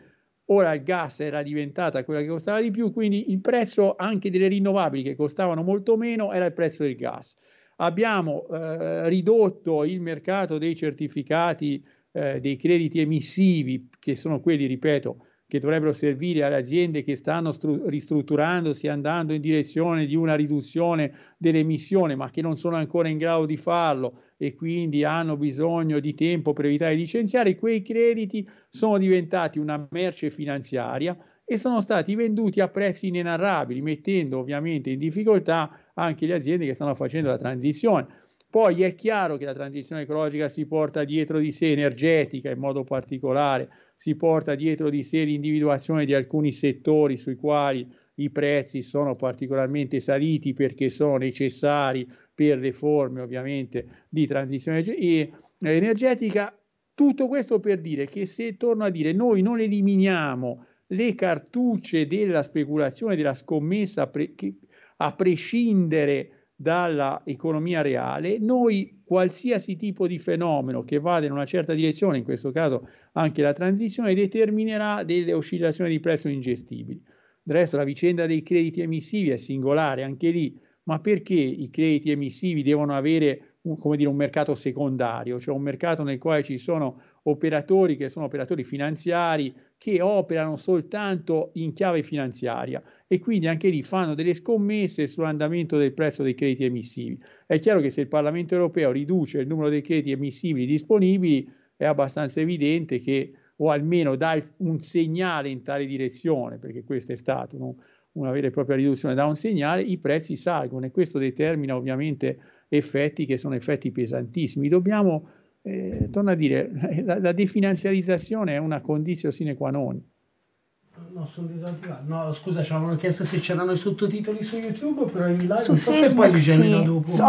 ora il gas era diventata quella che costava di più, quindi il prezzo anche delle rinnovabili che costavano molto meno era il prezzo del gas. Abbiamo eh, ridotto il mercato dei certificati eh, dei crediti emissivi, che sono quelli, ripeto, che dovrebbero servire alle aziende che stanno stru- ristrutturandosi, andando in direzione di una riduzione dell'emissione, ma che non sono ancora in grado di farlo e quindi hanno bisogno di tempo per evitare di licenziare, quei crediti sono diventati una merce finanziaria e sono stati venduti a prezzi inenarrabili, mettendo ovviamente in difficoltà anche le aziende che stanno facendo la transizione. Poi è chiaro che la transizione ecologica si porta dietro di sé, energetica in modo particolare, si porta dietro di sé l'individuazione di alcuni settori sui quali i prezzi sono particolarmente saliti perché sono necessari per le forme ovviamente di transizione energetica. Tutto questo per dire che se, torno a dire, noi non eliminiamo le cartucce della speculazione, della scommessa, a prescindere dall'economia reale, noi qualsiasi tipo di fenomeno che vada in una certa direzione, in questo caso anche la transizione, determinerà delle oscillazioni di prezzo ingestibili. Del resto la vicenda dei crediti emissivi è singolare anche lì, ma perché i crediti emissivi devono avere un, dire, un mercato secondario, cioè un mercato nel quale ci sono operatori che sono operatori finanziari che operano soltanto in chiave finanziaria e quindi anche lì fanno delle scommesse sull'andamento del prezzo dei crediti emissivi. È chiaro che se il Parlamento europeo riduce il numero dei crediti emissivi disponibili è abbastanza evidente che o almeno dà un segnale in tale direzione, perché questo è stato no? una vera e propria riduzione, dà un segnale, i prezzi salgono e questo determina ovviamente effetti che sono effetti pesantissimi. Dobbiamo eh, torno a dire, *laughs* la, la, definanziarizzazione è una condizione sine qua non. No, sono disattivato. No, scusa, ci avevano chiesto se c'erano i sottotitoli su YouTube, però in live su non so Facebook, se poi li generano sì. dopo. So,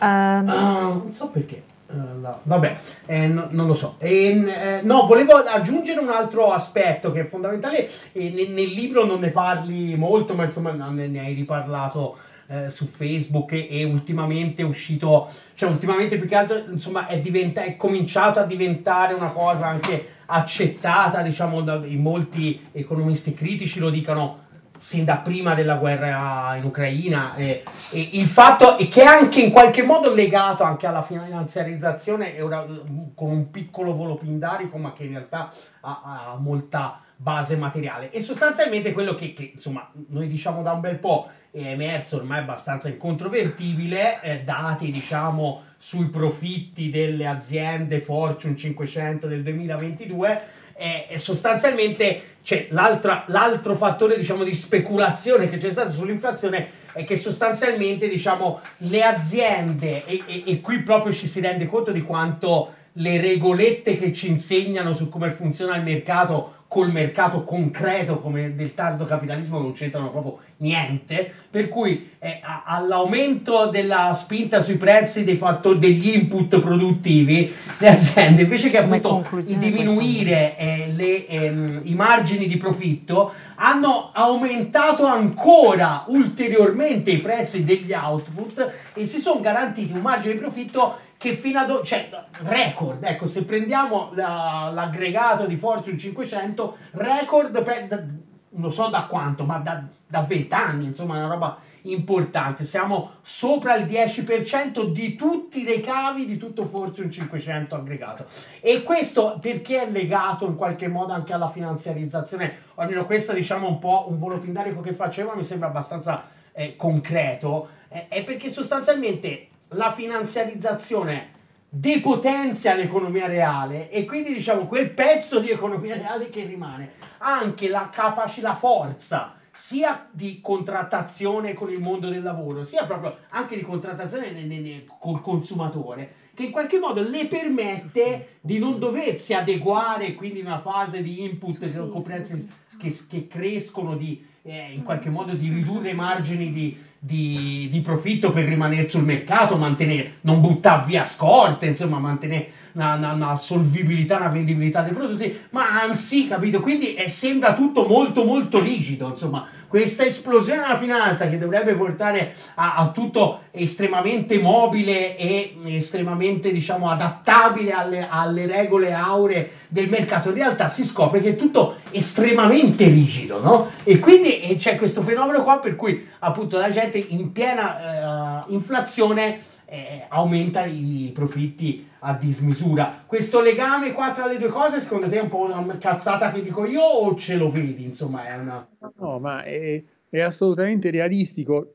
um... uh, non so perché. Uh, vabbè, eh, no, non lo so. E, eh, no, volevo aggiungere un altro aspetto che è fondamentale. E nel, nel libro non ne parli molto, ma insomma ne, ne hai riparlato eh, su Facebook e, e, ultimamente è uscito, cioè ultimamente più che altro insomma è, diventa, è cominciato a diventare una cosa anche accettata diciamo da, in molti economisti critici lo dicano sin da prima della guerra in Ucraina e, e il fatto è che è anche in qualche modo legato anche alla finanziarizzazione una, con un piccolo volo pindarico ma che in realtà ha, ha molta base materiale. E sostanzialmente quello che, che insomma noi diciamo da un bel po' è emerso ormai abbastanza incontrovertibile, eh, dati diciamo sui profitti delle aziende Fortune 500 del 2022 eh, sostanzialmente cioè, l'altro fattore diciamo di speculazione che c'è stato sull'inflazione è che sostanzialmente diciamo le aziende e, e, e qui proprio ci si rende conto di quanto le regolette che ci insegnano su come funziona il mercato col mercato concreto come del tardo capitalismo non c'entrano proprio niente, per cui eh, all'aumento della spinta sui prezzi dei fattori, degli input produttivi, le aziende invece che appunto diminuire eh, le, ehm, i margini di profitto hanno aumentato ancora ulteriormente i prezzi degli output e si sono garantiti un margine di profitto che fino ad oggi, cioè record, ecco se prendiamo la, l'aggregato di Fortune 500, record per, da, non so da quanto, ma da, da 20 anni, insomma una roba importante, siamo sopra il 10% di tutti i ricavi di tutto Fortune 500 aggregato. E questo perché è legato in qualche modo anche alla finanziarizzazione, o almeno questo diciamo un po' un volo pindarico che faceva mi sembra abbastanza eh, concreto, eh, è perché sostanzialmente la finanziarizzazione depotenzia l'economia reale e quindi diciamo quel pezzo di economia reale che rimane. Anche la capacità, la forza sia di contrattazione con il mondo del lavoro sia proprio anche di contrattazione ne, ne, ne, col consumatore che in qualche modo le permette di non doversi adeguare quindi in una fase di input con prezzi che, che crescono di eh, in qualche modo di ridurre i margini di di, di, profitto per rimanere sul mercato, mantenere, non buttare via scorte, insomma, mantenere una, una, una, solvibilità, una vendibilità dei prodotti, ma anzi, capito? Quindi è, sembra tutto molto molto rigido, insomma, questa esplosione della finanza che dovrebbe portare a, a tutto estremamente mobile e estremamente, diciamo, adattabile alle, alle regole auree del mercato, in realtà si scopre che è tutto estremamente rigido, no? E quindi c'è questo fenomeno qua per cui appunto la gente in piena uh, inflazione eh, aumenta i profitti a dismisura. Questo legame qua tra le due cose, secondo te è un po' una cazzata che dico io o ce lo vedi? Insomma, è una... No, ma è, è assolutamente realistico.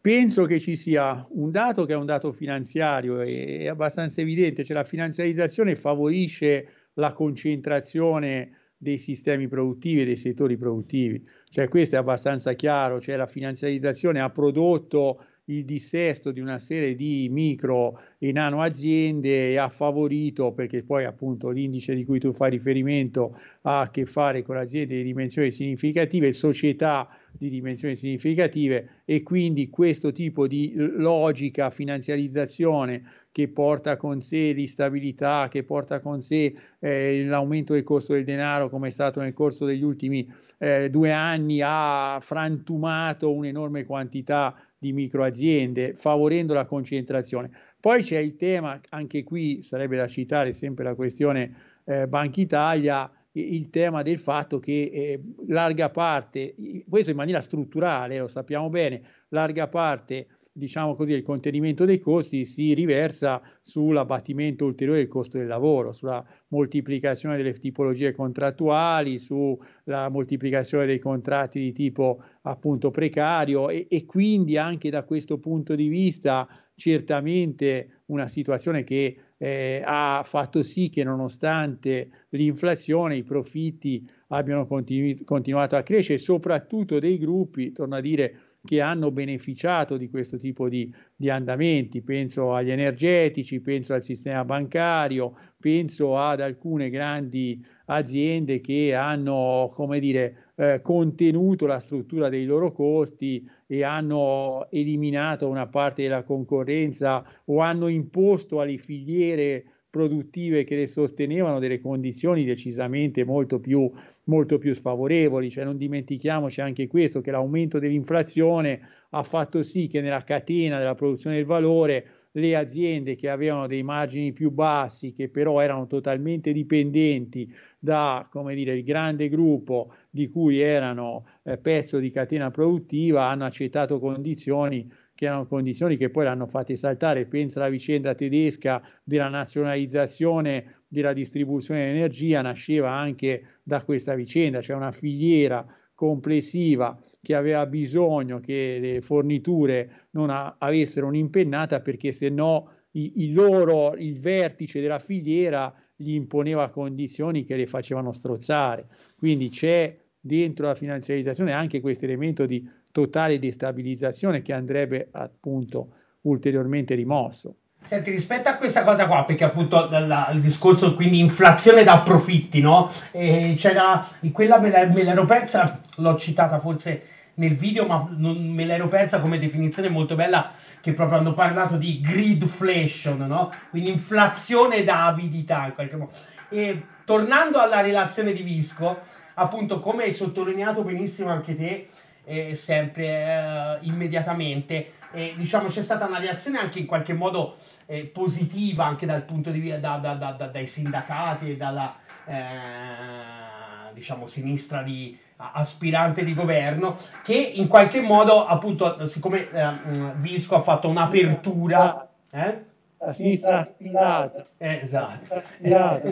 Penso che ci sia un dato che è un dato finanziario, è, è abbastanza evidente, cioè la finanziarizzazione favorisce la concentrazione dei sistemi produttivi e dei settori produttivi. Cioè questo è abbastanza chiaro, cioè la finanziarizzazione ha prodotto il dissesto di una serie di micro e nano aziende ha favorito, perché poi appunto l'indice di cui tu fai riferimento ha a che fare con aziende di dimensioni significative, società di dimensioni significative e quindi questo tipo di logica finanziarizzazione che porta con sé l'instabilità, che porta con sé eh, l'aumento del costo del denaro come è stato nel corso degli ultimi eh, due anni, ha frantumato un'enorme quantità di microaziende, favorendo la concentrazione. Poi c'è il tema, anche qui sarebbe da citare sempre la questione eh, Banca Italia, il tema del fatto che eh, larga parte, questo in maniera strutturale, lo sappiamo bene, larga parte diciamo così, il contenimento dei costi si riversa sull'abbattimento ulteriore del costo del lavoro, sulla moltiplicazione delle tipologie contrattuali, sulla moltiplicazione dei contratti di tipo appunto precario e, e quindi anche da questo punto di vista certamente una situazione che eh, ha fatto sì che nonostante l'inflazione i profitti abbiano continu- continuato a crescere, soprattutto dei gruppi, torno a dire, che hanno beneficiato di questo tipo di, di, andamenti, penso agli energetici, penso al sistema bancario, penso ad alcune grandi aziende che hanno, come dire, eh, contenuto la struttura dei loro costi e hanno eliminato una parte della concorrenza o hanno imposto alle filiere produttive che le sostenevano delle condizioni decisamente molto più, molto più sfavorevoli. Cioè non dimentichiamoci anche questo, che l'aumento dell'inflazione ha fatto sì che nella catena della produzione del valore le aziende che avevano dei margini più bassi, che però erano totalmente dipendenti da come dire, il grande gruppo di cui erano eh, pezzo di catena produttiva, hanno accettato condizioni che erano condizioni che poi l'hanno fatti saltare. Pensa alla vicenda tedesca della nazionalizzazione della distribuzione di energia, nasceva anche da questa vicenda, cioè una filiera complessiva che aveva bisogno che le forniture non a- avessero un'impennata perché se no i, loro, il vertice della filiera gli imponeva condizioni che le facevano strozzare. Quindi c'è dentro la finanziarizzazione anche questo elemento di totale destabilizzazione che andrebbe appunto ulteriormente rimosso. Senti, rispetto a questa cosa qua, perché appunto il discorso quindi inflazione da profitti, no? E c'era quella me, l'ero persa, l'ho citata forse nel video, ma non me l'ero persa come definizione molto bella, che proprio hanno parlato di greedflation, no? Quindi inflazione da avidità in qualche modo. E tornando alla relazione di Visco, appunto come hai sottolineato benissimo anche te, eh, sempre eh, immediatamente. E, diciamo c'è stata una reazione anche in qualche modo eh, positiva anche dal punto di vista da, da, da, dai sindacati e dalla eh, diciamo sinistra di aspirante di governo che in qualche modo appunto siccome eh, Visco ha fatto un'apertura eh? la sinistra aspirata esatto aspirata.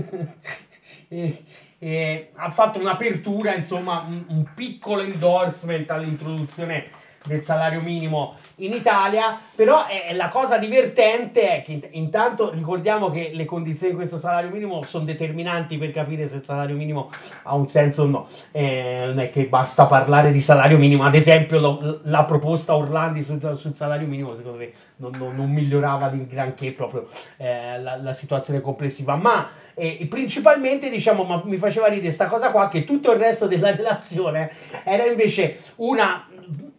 *laughs* e, ha fatto un'apertura, insomma, un, un piccolo endorsement all'introduzione del salario minimo in Italia, però è, la cosa divertente è che intanto ricordiamo che le condizioni di questo salario minimo sono determinanti per capire se il salario minimo ha un senso o no, eh, non è che basta parlare di salario minimo, ad esempio lo, la proposta Orlandi sul, sul, salario minimo secondo me non, non, non migliorava di granché proprio eh, la, la situazione complessiva, ma e principalmente, diciamo, ma mi faceva ridere questa cosa qua, che tutto il resto della *laughs* relazione era invece una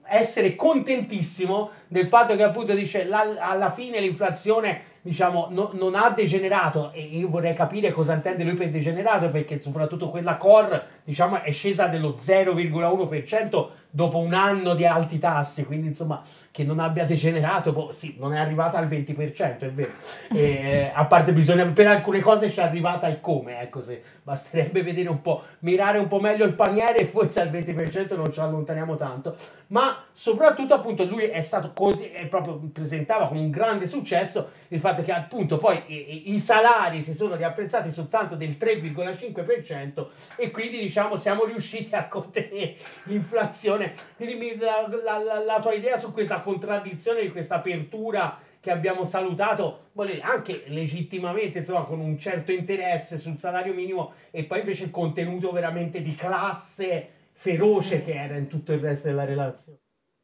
essere contentissimo del fatto che appunto dice la, alla fine l'inflazione diciamo, no, non ha degenerato. E io vorrei capire cosa intende lui per degenerato perché soprattutto quella core diciamo, è scesa dello 0,1% dopo un anno di alti tassi, quindi insomma che non abbia degenerato, boh, sì, non è arrivata al 20%, è vero. E, a parte bisogna, per alcune cose ci è arrivata il come, ecco, se basterebbe vedere un po', mirare un po' meglio il paniere e forse al 20% non ci allontaniamo tanto, ma soprattutto appunto lui è stato così, è proprio presentava come un grande successo il fatto che appunto poi i, i salari si sono riapprezzati soltanto del 3,5% e quindi diciamo siamo riusciti a contenere l'inflazione. Quindi la, la, la, tua idea su questa contraddizione, di questa apertura che abbiamo salutato, anche legittimamente, insomma, con un certo interesse sul salario minimo e poi invece il contenuto veramente di classe feroce che era in tutto il resto della relazione.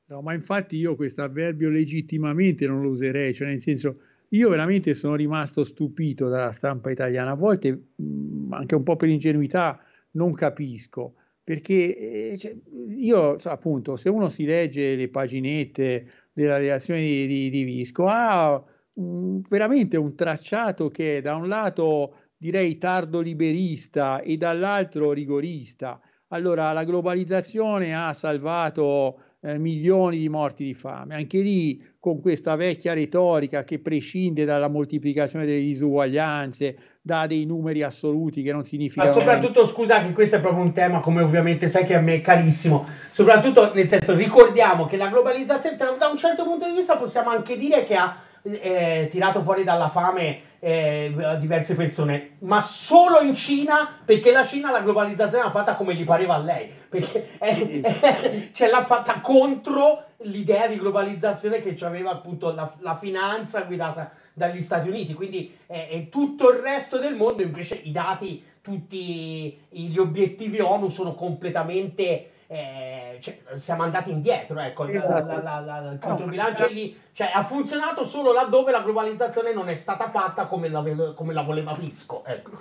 No, ma infatti io questo avverbio legittimamente non lo userei, cioè nel senso io veramente sono rimasto stupito dalla stampa italiana, a volte mh, anche un po' per ingenuità non capisco, perché eh, cioè, io appunto se uno si legge le paginette della reazione di, di, di Visco ha un, veramente un tracciato che da un lato direi tardo liberista e dall'altro rigorista, allora la globalizzazione ha salvato eh, milioni di morti di fame. Anche lì con questa vecchia retorica che prescinde dalla moltiplicazione delle disuguaglianze, da dei numeri assoluti che non significano... Ma soprattutto, scusa, che questo è proprio un tema, come ovviamente sai che a me è carissimo, soprattutto nel senso, ricordiamo che la globalizzazione, da un certo punto di vista, possiamo anche dire che ha eh, tirato fuori dalla fame eh, diverse persone, ma solo in Cina, perché la Cina la globalizzazione l'ha fatta come gli pareva a lei, perché è, è, cioè l'ha fatta contro l'idea di globalizzazione che aveva appunto la, la, finanza guidata dagli Stati Uniti, quindi eh, tutto il resto del mondo invece i dati, tutti gli obiettivi ONU sono completamente eh, cioè, siamo andati indietro, ecco, esatto. la, la, la, il controbilancio è lì, cioè ha funzionato solo laddove la globalizzazione non è stata fatta come la, come la voleva Visco. Ecco.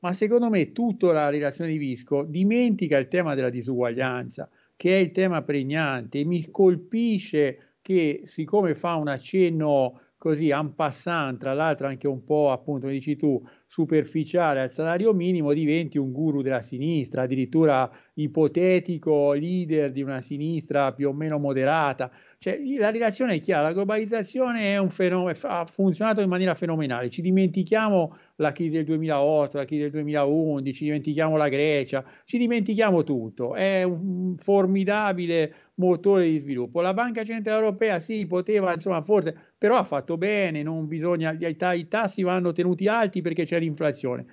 Ma secondo me tutta la relazione di Visco dimentica il tema della disuguaglianza, che è il tema pregnante, e mi colpisce che siccome fa un accenno così en passant, tra l'altro anche un po' appunto, dici tu, superficiale al salario minimo, diventi un guru della sinistra, addirittura ipotetico leader di una sinistra più o meno moderata. Cioè, la relazione è chiara, la globalizzazione è un fenomeno, ha funzionato in maniera fenomenale. Ci dimentichiamo la crisi del 2008, la crisi del 2011, ci dimentichiamo la Grecia, ci dimentichiamo tutto. È un formidabile motore di sviluppo. La Banca Centrale Europea sì, poteva, insomma, forse, però ha fatto bene, non bisogna, i tassi vanno tenuti alti perché c'è l'inflazione.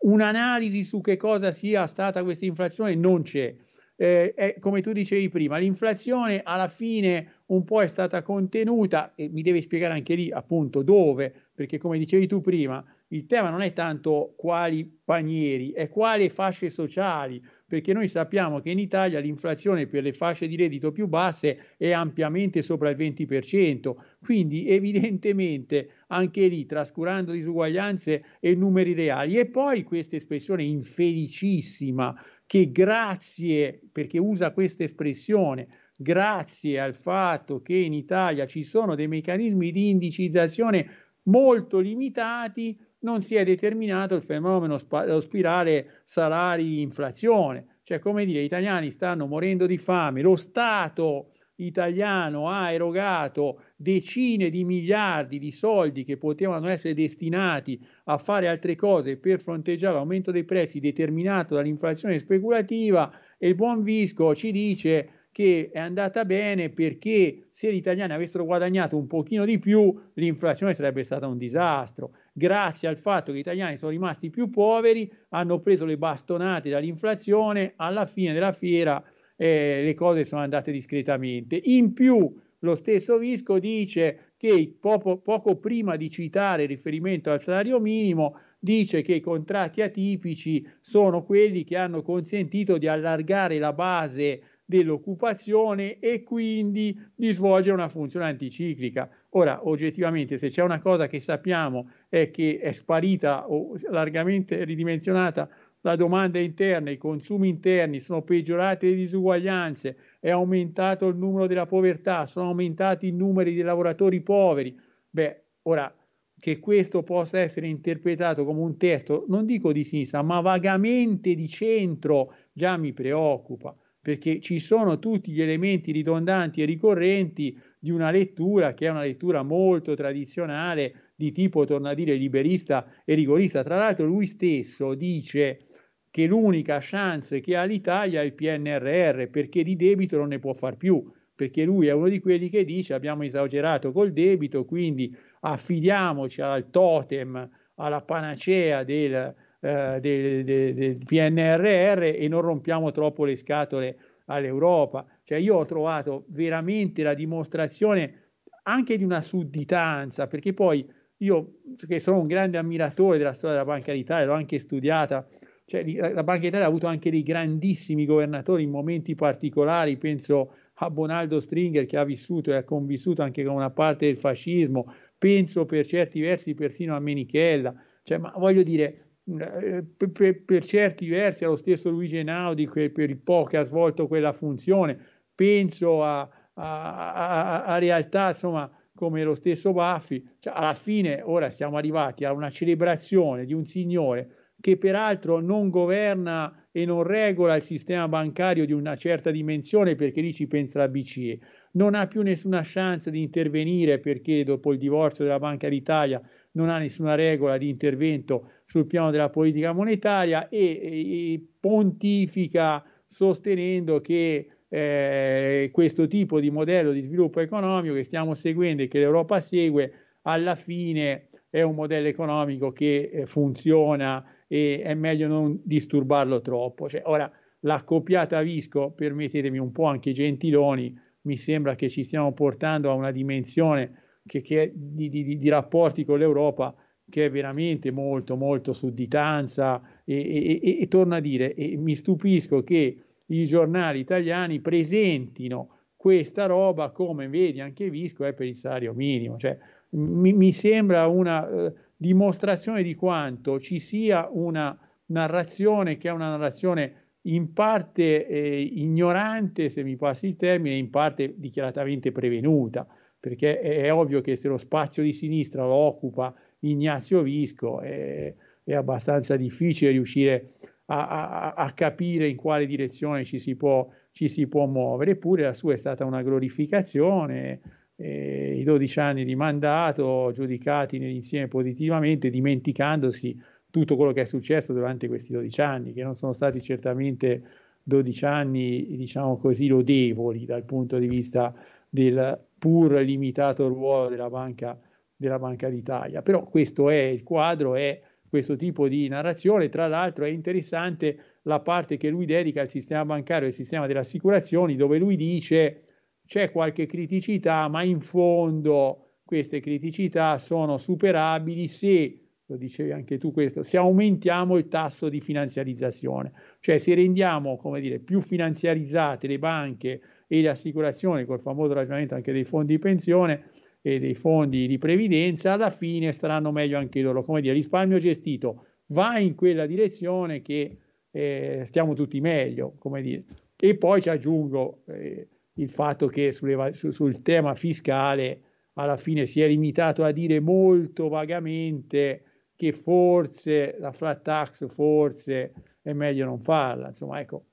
Un'analisi su che cosa sia stata questa inflazione non c'è. Eh, è, come tu dicevi prima, l'inflazione alla fine un po' è stata contenuta e mi devi spiegare anche lì appunto dove, perché come dicevi tu prima, il tema non è tanto quali panieri, è quali fasce sociali, perché noi sappiamo che in Italia l'inflazione per le fasce di reddito più basse è ampiamente sopra il 20%, quindi evidentemente anche lì trascurando disuguaglianze e numeri reali. E poi questa espressione infelicissima che grazie, perché usa questa espressione, grazie al fatto che in Italia ci sono dei meccanismi di indicizzazione molto limitati, non si è determinato il fenomeno sp- spirale salari-inflazione. Cioè, come dire, gli italiani stanno morendo di fame, lo Stato italiano ha erogato decine di miliardi di soldi che potevano essere destinati a fare altre cose per fronteggiare l'aumento dei prezzi determinato dall'inflazione speculativa e il buon Visco ci dice che è andata bene perché se gli italiani avessero guadagnato un pochino di più, l'inflazione sarebbe stata un disastro. Grazie al fatto che gli italiani sono rimasti più poveri, hanno preso le bastonate dall'inflazione, alla fine della fiera eh, le cose sono andate discretamente. In più, lo stesso Visco dice che poco, poco prima di citare il riferimento al salario minimo, dice che i contratti atipici sono quelli che hanno consentito di allargare la base dell'occupazione e quindi di svolgere una funzione anticiclica. Ora, oggettivamente, se c'è una cosa che sappiamo è che è sparita o largamente ridimensionata la domanda interna, i consumi interni, sono peggiorate le disuguaglianze, è aumentato il numero della povertà, sono aumentati i numeri dei lavoratori poveri. Beh, ora che questo possa essere interpretato come un testo, non dico di sinistra, ma vagamente di centro, già mi preoccupa perché ci sono tutti gli elementi ridondanti e ricorrenti di una lettura che è una lettura molto tradizionale di tipo, torna a dire, liberista e rigorista. Tra l'altro lui stesso dice che l'unica chance che ha l'Italia è il PNRR perché di debito non ne può far più, perché lui è uno di quelli che dice abbiamo esagerato col debito, quindi affidiamoci al totem, alla panacea del eh, del, del, del PNRR e non rompiamo troppo le scatole all'Europa. Cioè io ho trovato veramente la dimostrazione anche di una sudditanza, perché poi io che sono un grande ammiratore della storia della Banca d'Italia, l'ho anche studiata, cioè, la Banca d'Italia ha avuto anche dei grandissimi governatori in momenti particolari, penso a Bonaldo Stringer che ha vissuto e ha convissuto anche con una parte del fascismo, penso per certi versi persino a Menichella, cioè, ma voglio dire, eh, per, per, certi versi allo stesso Luigi Einaudi che per il po' che ha svolto quella funzione, penso a, a, a, a realtà insomma come lo stesso Baffi, cioè, alla fine ora siamo arrivati a una celebrazione di un signore che peraltro non governa e non regola il sistema bancario di una certa dimensione perché lì ci pensa la BCE, non ha più nessuna chance di intervenire perché dopo il divorzio della Banca d'Italia non ha nessuna regola di intervento sul piano della politica monetaria e, e pontifica sostenendo che eh, questo tipo di modello di sviluppo economico che stiamo seguendo e che l'Europa segue alla fine è un modello economico che eh, funziona e è meglio non disturbarlo troppo. Cioè, ora, l'accoppiata Visco, permettetemi un po' anche gentiloni, mi sembra che ci stiamo portando a una dimensione che, che di, di, di, rapporti con l'Europa che è veramente molto, molto sudditanza e, e, e, e torno a dire, mi stupisco che i giornali italiani presentino questa roba come vedi anche Visco è per il salario minimo, cioè mi, mi sembra una eh, dimostrazione di quanto ci sia una narrazione che è una narrazione in parte eh, ignorante, se mi passi il termine, in parte dichiaratamente prevenuta, perché è, ovvio che se lo spazio di sinistra lo occupa Ignazio Visco è, è abbastanza difficile riuscire a, a, a, capire in quale direzione ci si, può, ci si può muovere, eppure la sua è stata una glorificazione eh, i 12 anni di mandato giudicati nell'insieme positivamente, dimenticandosi tutto quello che è successo durante questi 12 anni, che non sono stati certamente 12 anni, diciamo così, lodevoli dal punto di vista del pur limitato ruolo della Banca, della Banca d'Italia. Però questo è il quadro, è questo tipo di narrazione. Tra l'altro è interessante la parte che lui dedica al sistema bancario e al sistema delle assicurazioni, dove lui dice c'è qualche criticità, ma in fondo queste criticità sono superabili se, lo dicevi anche tu questo, se aumentiamo il tasso di finanziarizzazione, cioè se rendiamo, come dire, più finanziarizzate le banche e le assicurazioni, col famoso ragionamento anche dei fondi di pensione e dei fondi di previdenza, alla fine staranno meglio anche loro, come dire, risparmio gestito va in quella direzione che eh, stiamo tutti meglio, come dire. E poi ci aggiungo, eh, il fatto che sulle, su, sul tema fiscale alla fine si è limitato a dire molto vagamente che forse la flat tax, forse è meglio non farla. Insomma, ecco,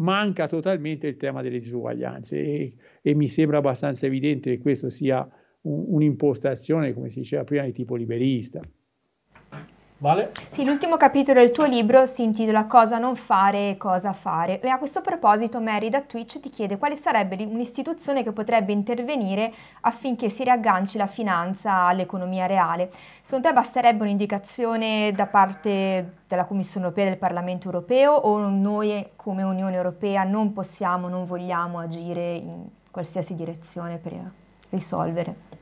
manca totalmente il tema delle disuguaglianze e, e mi sembra abbastanza evidente che questo sia un, un'impostazione, come si diceva prima, di tipo liberista. Vale? Sì, l'ultimo capitolo del tuo libro si intitola Cosa non fare e cosa fare. E a questo proposito Mary da Twitch ti chiede quale sarebbe un'istituzione che potrebbe intervenire affinché si riagganci la finanza all'economia reale. Secondo te basterebbe un'indicazione da parte della Commissione europea e del Parlamento europeo o noi come Unione europea non possiamo, non vogliamo agire in qualsiasi direzione per risolvere?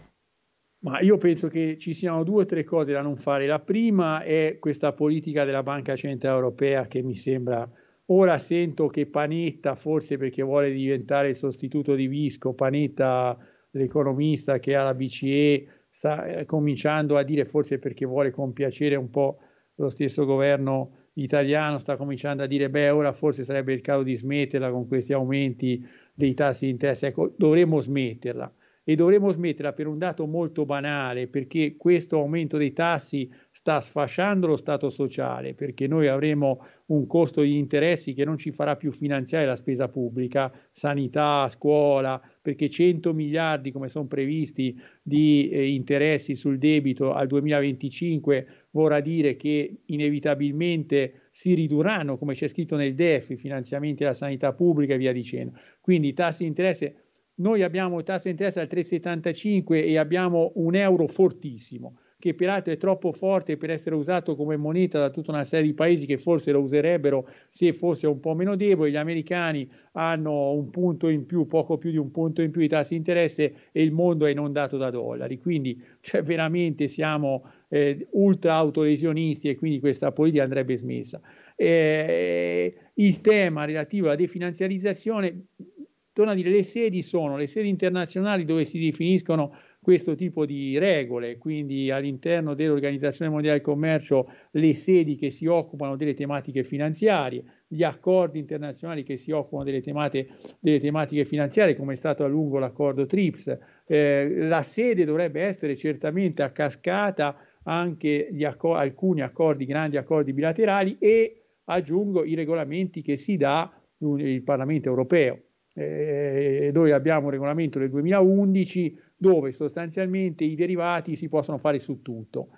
Ma io penso che ci siano due o tre cose da non fare. La prima è questa politica della Banca Centrale Europea che mi sembra. Ora sento che Panetta, forse perché vuole diventare il sostituto di Visco, Panetta, l'economista che ha la BCE, sta eh, cominciando a dire, forse perché vuole compiacere un po' lo stesso governo italiano, sta cominciando a dire, beh, ora forse sarebbe il caso di smetterla con questi aumenti dei tassi di interesse. Ecco, dovremmo smetterla e dovremmo smetterla per un dato molto banale, perché questo aumento dei tassi sta sfasciando lo Stato sociale, perché noi avremo un costo di interessi che non ci farà più finanziare la spesa pubblica, sanità, scuola, perché 100 miliardi, come sono previsti, di eh, interessi sul debito al 2025 vorrà dire che inevitabilmente si ridurranno, come c'è scritto nel DEF, i finanziamenti alla sanità pubblica e via dicendo. Quindi i tassi di interesse noi abbiamo il tasso di interesse al 3,75 e abbiamo un euro fortissimo, che peraltro è troppo forte per essere usato come moneta da tutta una serie di paesi che forse lo userebbero se fosse un po' meno debole. Gli americani hanno un punto in più, poco più di un punto in più di tassi di interesse e il mondo è inondato da dollari. Quindi cioè, veramente siamo eh, ultra autolesionisti e quindi questa politica andrebbe smessa. Eh, il tema relativo alla definanziarizzazione torno a dire, le sedi sono le sedi internazionali dove si definiscono questo tipo di regole, quindi all'interno dell'Organizzazione Mondiale del Commercio le sedi che si occupano delle tematiche finanziarie, gli accordi internazionali che si occupano delle, temate, delle tematiche finanziarie, come è stato a lungo l'accordo TRIPS. Eh, la sede dovrebbe essere certamente a cascata anche gli accor- alcuni accordi, grandi accordi bilaterali e aggiungo i regolamenti che si dà il Parlamento europeo. Eh, noi abbiamo un regolamento del 2011 dove sostanzialmente i derivati si possono fare su tutto.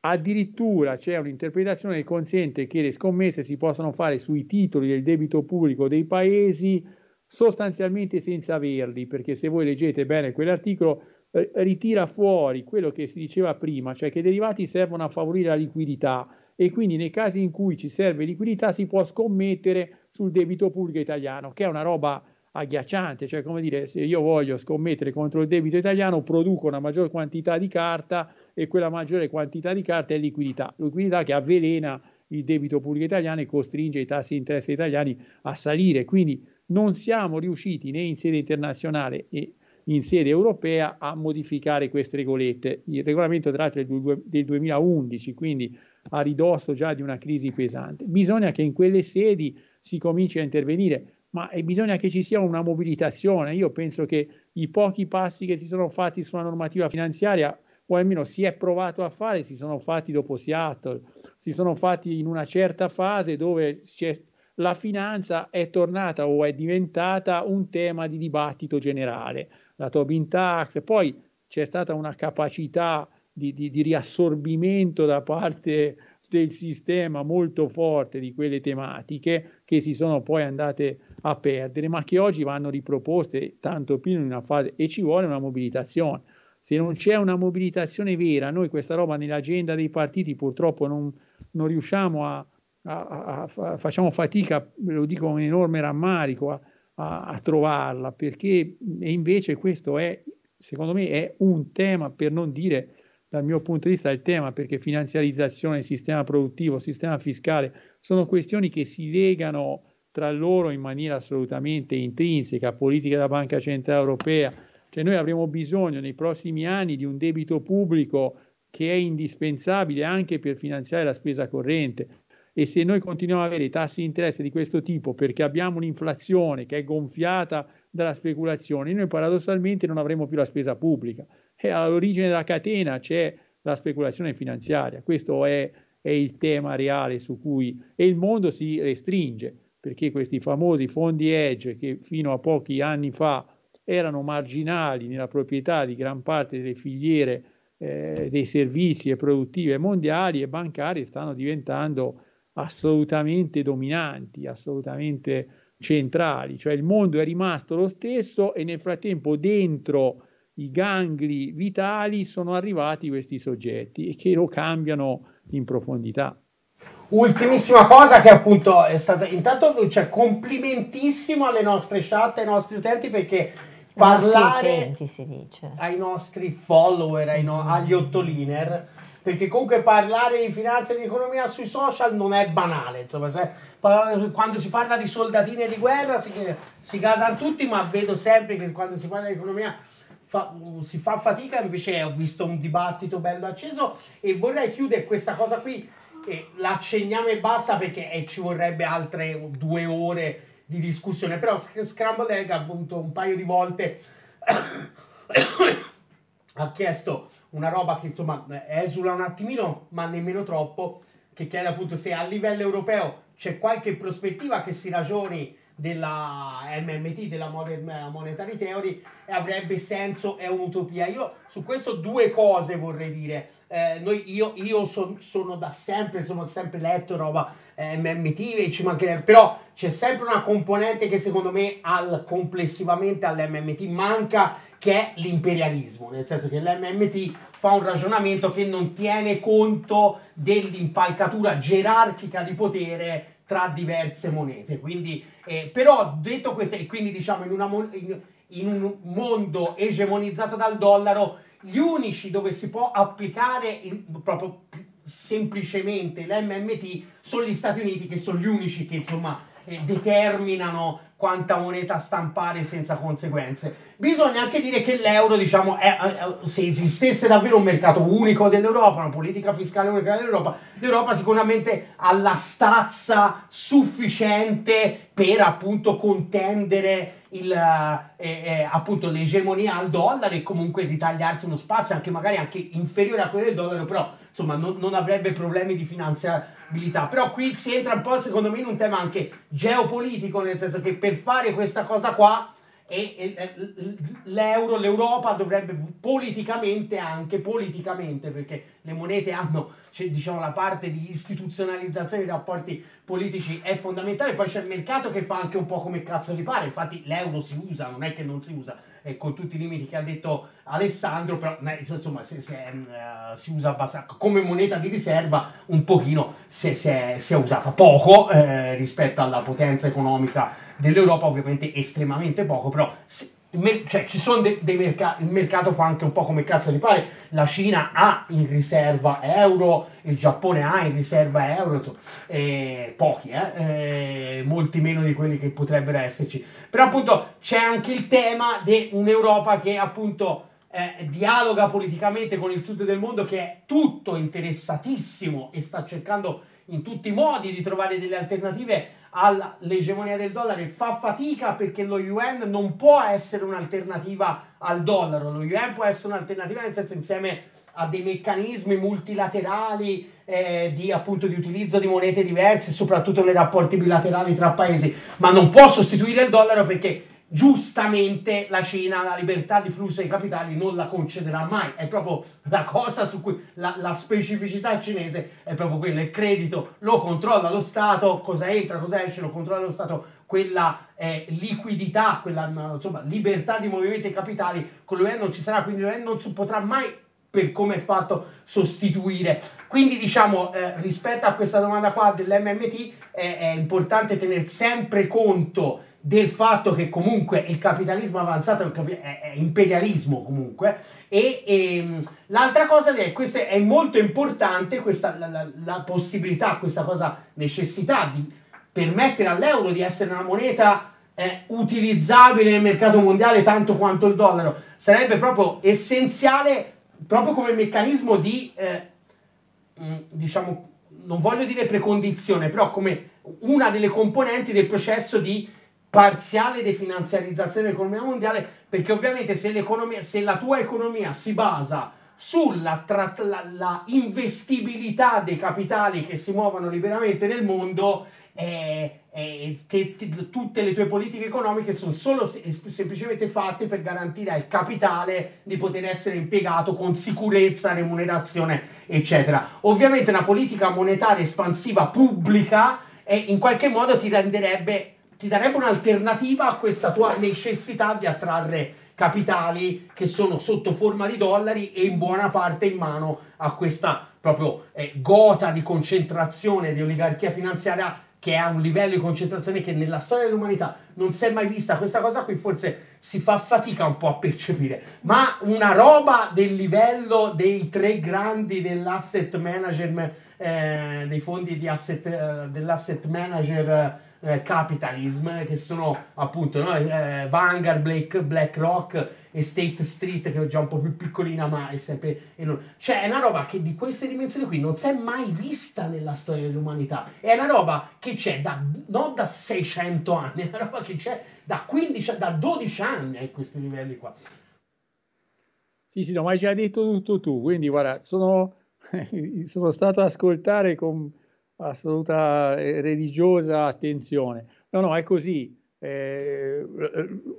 Addirittura c'è un'interpretazione che consente che le scommesse si possano fare sui titoli del debito pubblico dei paesi sostanzialmente senza averli, perché se voi leggete bene quell'articolo eh, ritira fuori quello che si diceva prima, cioè che i derivati servono a favorire la liquidità e quindi nei casi in cui ci serve liquidità si può scommettere sul debito pubblico italiano, che è una roba agghiacciante, cioè come dire se io voglio scommettere contro il debito italiano produco una maggior quantità di carta e quella maggiore quantità di carta è liquidità, liquidità che avvelena il debito pubblico italiano e costringe i tassi di interesse italiani a salire, quindi non siamo riusciti né in sede internazionale e in sede europea a modificare queste regolette. Il regolamento tra l'altro è del 2011, quindi a ridosso già di una crisi pesante. Bisogna che in quelle sedi si cominci a intervenire ma bisogna che ci sia una mobilitazione. Io penso che i pochi passi che si sono fatti sulla normativa finanziaria, o almeno si è provato a fare, si sono fatti dopo Seattle, si sono fatti in una certa fase dove la finanza è tornata o è diventata un tema di dibattito generale. La Tobin Tax, poi c'è stata una capacità di, di, di riassorbimento da parte del sistema molto forte di quelle tematiche che si sono poi andate a perdere, ma che oggi vanno riproposte tanto più in una fase e ci vuole una mobilitazione. Se non c'è una mobilitazione vera, noi questa roba nell'agenda dei partiti purtroppo non, non riusciamo a, a, a, a, facciamo fatica, lo dico con enorme rammarico, a, trovarla, perché e invece questo è, secondo me, è un tema, per non dire dal mio punto di vista il tema, perché finanziarizzazione, sistema produttivo, sistema fiscale, sono questioni che si legano tra loro in maniera assolutamente intrinseca, politica della Banca Centrale Europea, cioè noi avremo bisogno nei prossimi anni di un debito pubblico che è indispensabile anche per finanziare la spesa corrente. E se noi continuiamo ad avere tassi di interesse di questo tipo perché abbiamo un'inflazione che è gonfiata dalla speculazione, noi paradossalmente non avremo più la spesa pubblica. E all'origine della catena c'è la speculazione finanziaria, questo è, è il tema reale su cui e il mondo si restringe perché questi famosi fondi edge che fino a pochi anni fa erano marginali nella proprietà di gran parte delle filiere eh, dei servizi e produttive mondiali e bancarie stanno diventando assolutamente dominanti, assolutamente centrali, cioè il mondo è rimasto lo stesso e nel frattempo dentro i gangli vitali sono arrivati questi soggetti e che lo cambiano in profondità. Ultimissima cosa che appunto è stata intanto cioè complimentissimo alle nostre chat, ai nostri utenti perché parlare utenti, si dice. ai nostri follower, ai no, agli ottoliner perché comunque parlare di finanza e di economia sui social non è banale, insomma, se, quando si parla di soldatini e di guerra si, si gasano tutti, ma vedo sempre che quando si parla di economia fa, si fa fatica, invece ho visto un dibattito bello acceso e vorrei chiudere questa cosa qui e l'accenniamo e basta perché eh, ci vorrebbe altre due ore di discussione, però Scramble Egg appunto un paio di volte *coughs* ha chiesto una roba che insomma esula un attimino, ma nemmeno troppo, che chiede appunto se a livello europeo c'è qualche prospettiva che si ragioni della MMT, della Modern Monetary Theory, e avrebbe senso, è un'utopia. Io su questo due cose vorrei dire. Eh, noi, io, io son, sono da sempre, insomma, sempre letto roba eh, MMT ci mancherebbe, però c'è sempre una componente che secondo me al, complessivamente all'MMT manca, che è l'imperialismo, nel senso che l'MMT fa un ragionamento che non tiene conto dell'impalcatura gerarchica di potere tra diverse monete. Quindi, eh, però detto questo, e quindi diciamo in, una, in, in un mondo egemonizzato dal dollaro, gli unici dove si può applicare il, proprio semplicemente l'MMT sono gli Stati Uniti che sono gli unici che insomma eh, determinano quanta moneta stampare senza conseguenze. Bisogna anche dire che l'euro, diciamo, è, se esistesse davvero un mercato unico dell'Europa, una politica fiscale unica dell'Europa, l'Europa sicuramente ha la stazza sufficiente per appunto contendere il, eh, eh, appunto l'egemonia al dollaro e comunque ritagliarsi uno spazio anche magari anche inferiore a quello del dollaro, però insomma non, non avrebbe problemi di finanziabilità. Però qui si entra un po' secondo me in un tema anche geopolitico, nel senso che per fare questa cosa qua e, e, l'euro, l'Europa dovrebbe politicamente anche politicamente perché le monete hanno cioè, diciamo la parte di istituzionalizzazione dei rapporti politici è fondamentale poi c'è il mercato che fa anche un po' come cazzo gli pare infatti l'euro si usa non è che non si usa eh, con tutti i limiti che ha detto Alessandro però insomma se, se, uh, si usa abbastanza come moneta di riserva un pochino è, si è usata poco eh, rispetto alla potenza economica dell'Europa ovviamente estremamente poco, però se, cioè, ci sono dei, dei mercati, il mercato fa anche un po' come cazzo di pare, la Cina ha in riserva euro, il Giappone ha in riserva euro, insomma, eh, pochi, eh, eh, molti meno di quelli che potrebbero esserci. Però appunto c'è anche il tema di un'Europa che appunto eh, dialoga politicamente con il sud del mondo, che è tutto interessatissimo e sta cercando in tutti i modi di trovare delle alternative all'egemonia del dollaro e fa fatica perché lo yuan non può essere un'alternativa al dollaro, lo yuan può essere un'alternativa nel senso insieme a dei meccanismi multilaterali eh, di, appunto, di utilizzo di monete diverse, soprattutto nei rapporti bilaterali tra paesi, ma non può sostituire il dollaro perché giustamente la Cina la libertà di flusso dei capitali non la concederà mai. È proprio la cosa su cui la, la, specificità cinese è proprio quella. Il credito lo controlla lo Stato, cosa entra, cosa esce, lo controlla lo Stato. Quella eh, liquidità, quella insomma, libertà di movimento dei capitali con l'UE non ci sarà, quindi l'UE non si potrà mai per come è fatto sostituire. Quindi diciamo eh, rispetto a questa domanda qua dell'MMT è, è importante tenere sempre conto del fatto che comunque il capitalismo avanzato è, imperialismo comunque e, e ehm, l'altra cosa è questo è molto importante questa, la, la, la, possibilità questa cosa necessità di permettere all'euro di essere una moneta eh, utilizzabile nel mercato mondiale tanto quanto il dollaro. Sarebbe proprio essenziale proprio come meccanismo di eh, mm, diciamo non voglio dire precondizione però come una delle componenti del processo di parziale definanziarizzazione dell'economia mondiale, perché ovviamente se, se la tua economia si basa sulla tra, la, la investibilità dei capitali che si muovono liberamente nel mondo, eh, eh, te, te, tutte le tue politiche economiche sono solo se, semplicemente fatte per garantire al capitale di poter essere impiegato con sicurezza, remunerazione, eccetera. Ovviamente una politica monetaria espansiva pubblica eh, in qualche modo ti renderebbe ti darebbe un'alternativa a questa tua necessità di attrarre capitali che sono sotto forma di dollari e in buona parte in mano a questa proprio eh, gota di concentrazione di oligarchia finanziaria che è a un livello di concentrazione che nella storia dell'umanità non si è mai vista. Questa cosa qui forse si fa fatica un po' a percepire, ma una roba del livello dei tre grandi dell'asset management, eh, dei fondi di asset, eh, dell'asset manager eh, capitalism, che sono appunto no? eh, Vanguard, Blake, BlackRock e State Street, che è già un po' più piccolina, ma è sempre enorme. Cioè, è una roba che di queste dimensioni qui non si è mai vista nella storia dell'umanità. È una roba che c'è da, non da 600 anni, *laughs* è una roba che c'è da 15, da 12 anni a questi livelli qua. Sì, sì, no, ma hai già detto tutto tu, quindi guarda, sono, *laughs* sono stato ad ascoltare con assoluta eh, religiosa attenzione. No, no, è così. Eh,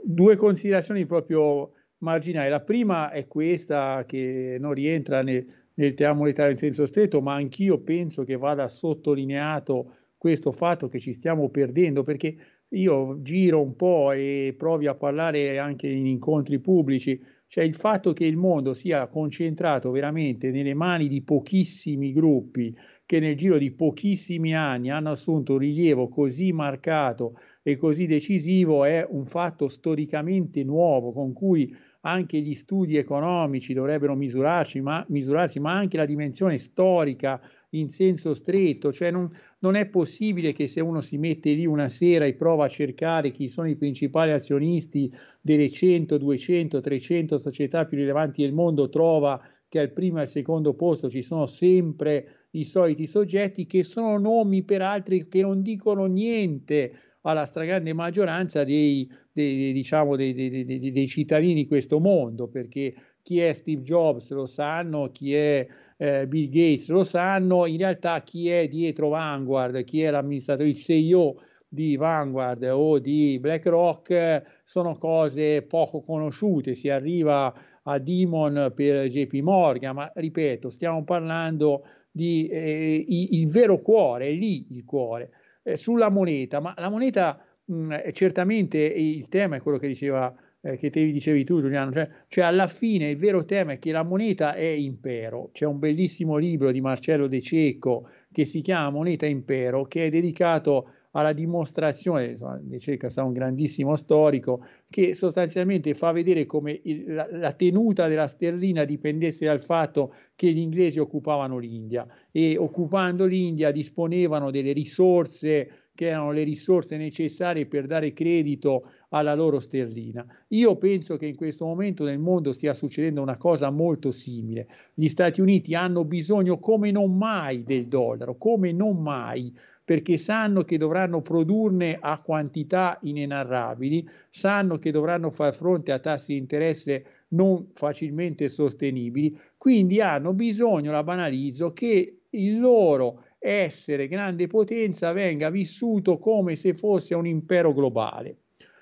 due considerazioni proprio marginali. La prima è questa che non rientra nel, nel tema monetario in senso stretto, ma anch'io penso che vada sottolineato questo fatto che ci stiamo perdendo, perché io giro un po' e provi a parlare anche in incontri pubblici cioè il fatto che il mondo sia concentrato veramente nelle mani di pochissimi gruppi che nel giro di pochissimi anni hanno assunto un rilievo così marcato e così decisivo è un fatto storicamente nuovo con cui anche gli studi economici dovrebbero misurarci, ma, misurarsi, ma anche la dimensione storica in senso stretto, cioè non, non, è possibile che se uno si mette lì una sera e prova a cercare chi sono i principali azionisti delle 100, 200, 300 società più rilevanti del mondo, trova che al primo e al secondo posto ci sono sempre i soliti soggetti che sono nomi peraltro che non dicono niente alla stragrande maggioranza dei, dei, diciamo, dei, dei, dei cittadini di questo mondo, perché chi è Steve Jobs lo sanno, chi è eh, Bill Gates lo sanno, in realtà chi è dietro Vanguard, chi è l'amministratore, il CEO di Vanguard o di BlackRock sono cose poco conosciute, si arriva a Demon per JP Morgan, ma ripeto, stiamo parlando di eh, il vero cuore, è lì il cuore eh, sulla moneta, ma la moneta mh, certamente il tema è quello che diceva eh, che te dicevi tu Giuliano, cioè, cioè, alla fine il vero tema è che la moneta è impero. C'è un bellissimo libro di Marcello De Cecco che si chiama Moneta Impero, che è dedicato alla dimostrazione, insomma, De è stato un grandissimo storico, che sostanzialmente fa vedere come il, la, la, tenuta della sterlina dipendesse dal fatto che gli inglesi occupavano l'India e occupando l'India disponevano delle risorse che erano le risorse necessarie per dare credito alla loro sterlina. Io penso che in questo momento nel mondo stia succedendo una cosa molto simile. Gli Stati Uniti hanno bisogno come non mai del dollaro, come non mai perché sanno che dovranno produrne a quantità inenarrabili, sanno che dovranno far fronte a tassi di interesse non facilmente sostenibili, quindi hanno bisogno, la banalizzo, che il loro essere grande potenza venga vissuto come se fosse un impero globale.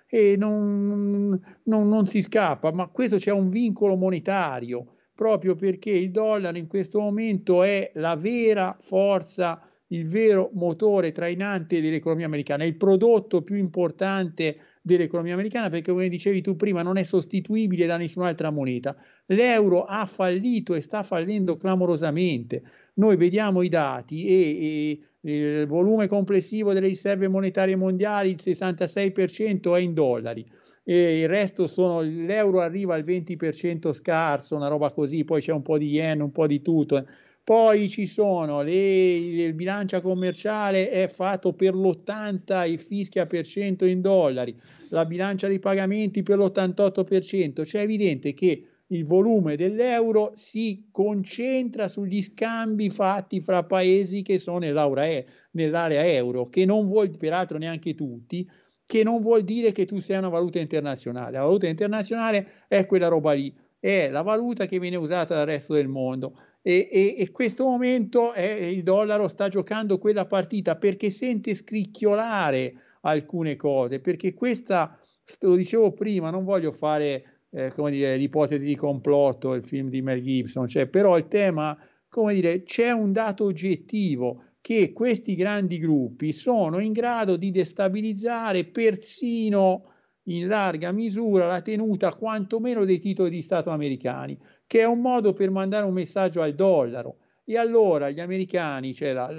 E non, non, non si scappa, ma questo c'è un vincolo monetario, proprio perché il dollaro in questo momento è la vera forza il vero motore trainante dell'economia americana, il prodotto più importante dell'economia americana perché come dicevi tu prima non è sostituibile da nessun'altra moneta. L'euro ha fallito e sta fallendo clamorosamente. Noi vediamo i dati e, e il volume complessivo delle riserve monetarie mondiali, il 66% è in dollari. E il resto sono l'euro arriva al 20% scarso, una roba così, poi c'è un po' di yen, un po' di tutto poi ci sono le, il bilancia commerciale è fatto per l'80 e fischia per cento in dollari, la bilancia dei pagamenti per l'88%. Cioè è evidente che il volume dell'euro si concentra sugli scambi fatti fra paesi che sono nell'area euro, che non vuol, peraltro neanche tutti, che non vuol dire che tu sei una valuta internazionale. La valuta internazionale è quella roba lì, è la valuta che viene usata dal resto del mondo e, e, e questo momento è, il dollaro sta giocando quella partita perché sente scricchiolare alcune cose, perché questa, lo dicevo prima, non voglio fare eh, come dire, l'ipotesi di complotto, il film di Mel Gibson, cioè, però il tema, come dire, c'è un dato oggettivo che questi grandi gruppi sono in grado di destabilizzare persino in larga misura la tenuta quantomeno dei titoli di Stato americani, che è un modo per mandare un messaggio al dollaro. E allora gli americani, cioè la,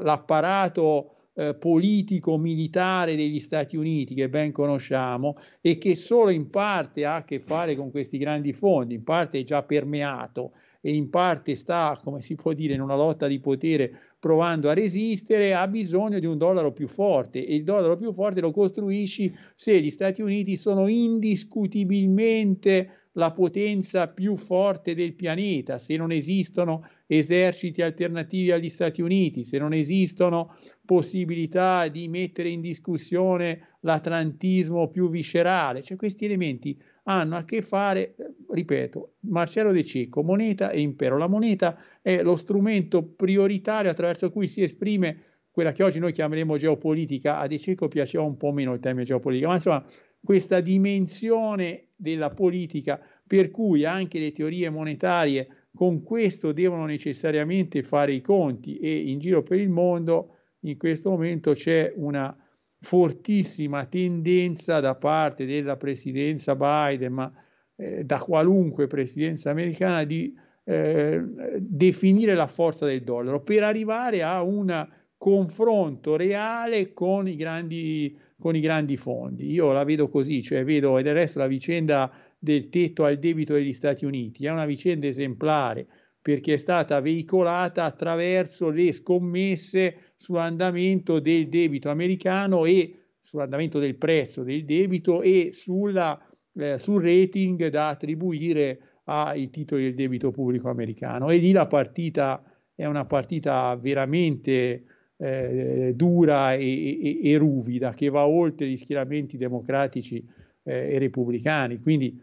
l'apparato eh, politico militare degli Stati Uniti che ben conosciamo e che solo in parte ha a che fare con questi grandi fondi, in parte è già permeato e in parte sta, come si può dire, in una lotta di potere provando a resistere, ha bisogno di un dollaro più forte e il dollaro più forte lo costruisci se gli Stati Uniti sono indiscutibilmente la potenza più forte del pianeta, se non esistono eserciti alternativi agli Stati Uniti, se non esistono possibilità di mettere in discussione l'atlantismo più viscerale, cioè questi elementi hanno a che fare, ripeto, Marcello De Cecco, moneta e impero. La moneta è lo strumento prioritario attraverso cui si esprime quella che oggi noi chiameremo geopolitica. A De Cecco piaceva un po' meno il termine geopolitica, ma insomma questa dimensione della politica per cui anche le teorie monetarie con questo devono necessariamente fare i conti e in giro per il mondo in questo momento c'è una fortissima tendenza da parte della presidenza Biden, ma eh, da qualunque presidenza americana di eh, definire la forza del dollaro per arrivare a un confronto reale con i grandi, con i grandi fondi. Io la vedo così, cioè vedo, e del resto la vicenda del tetto al debito degli Stati Uniti è una vicenda esemplare perché è stata veicolata attraverso le scommesse sull'andamento del debito americano e sull'andamento del prezzo del debito e sulla, eh, sul rating da attribuire ai titoli del debito pubblico americano. E lì la partita è una partita veramente eh, dura e, e, e, ruvida che va oltre gli schieramenti democratici eh, e repubblicani. Quindi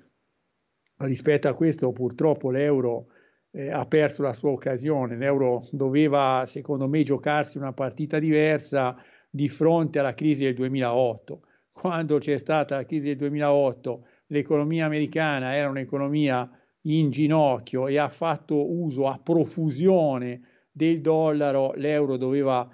rispetto a questo purtroppo l'euro eh, ha perso la sua occasione. L'euro doveva, secondo me, giocarsi una partita diversa di fronte alla crisi del 2008. Quando c'è stata la crisi del 2008, l'economia americana era un'economia in ginocchio e ha fatto uso a profusione del dollaro, l'euro doveva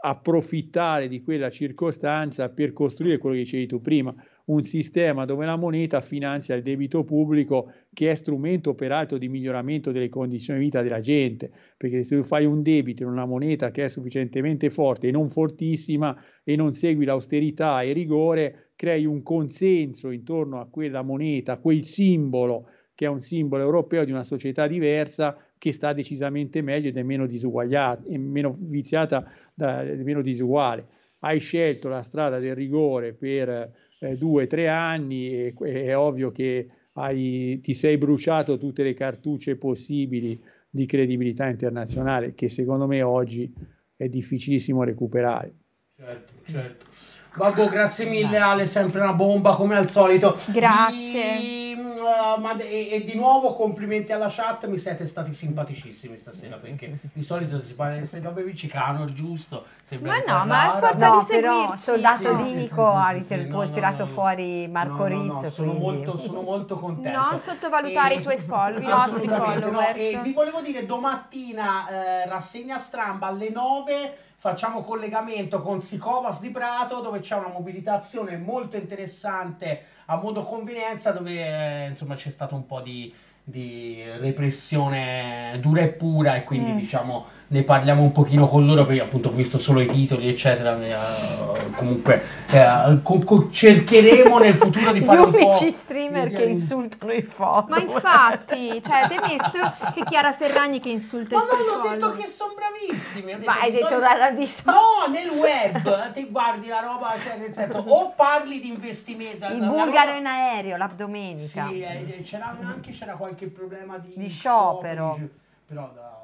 approfittare di quella circostanza per costruire quello che dicevi tu prima, un sistema dove la moneta finanzia il debito pubblico che è strumento peraltro di miglioramento delle condizioni di vita della gente, perché se tu fai un debito in una moneta che è sufficientemente forte e non fortissima e non segui l'austerità e il rigore, crei un consenso intorno a quella moneta, a quel simbolo che è un simbolo europeo di una società diversa che sta decisamente meglio ed è meno disuguagliata, è meno viziata, da, meno disuguale hai scelto la strada del rigore per eh, due o tre anni e è ovvio che hai, ti sei bruciato tutte le cartucce possibili di credibilità internazionale che secondo me oggi è difficilissimo recuperare. Certo, certo. Babbo, grazie mille Ale, sempre una bomba come al solito. Grazie. Uh, ma, e, e, di nuovo complimenti alla chat, mi siete stati simpaticissimi stasera perché di solito si parla di queste robe vicicano, il giusto. Ma no, ma è forza no, di seguirci. Soldato sì, Linico sì, sì, ha sì, no, tirato no, fuori Marco Rizzo. Sono, molto, sono molto contento. Non sottovalutare e, i tuoi follow, i *laughs* nostri follower. e vi volevo dire, domattina eh, rassegna stramba alle 9 facciamo collegamento con Sicovas di Prato dove c'è una mobilitazione molto interessante a modo convenienza dove eh, insomma c'è stato un po' di, di repressione dura e pura e quindi mm. diciamo ne parliamo un pochino con loro perché appunto ho visto solo i titoli eccetera uh, comunque uh, co- co- cercheremo nel futuro di *laughs* fare Gli un po' unici streamer che insultano i follower. Ma infatti cioè te hai visto che Chiara Ferragni che insulta ma i suoi follower ma ho detto che sono bravissimi detto ma hai detto la di no nel web ti guardi la roba cioè nel senso o parli di investimento il bulgaro roba... in aereo la domenica sì eh, c'era anche c'era qualche problema di, di sciopero, sciopero però da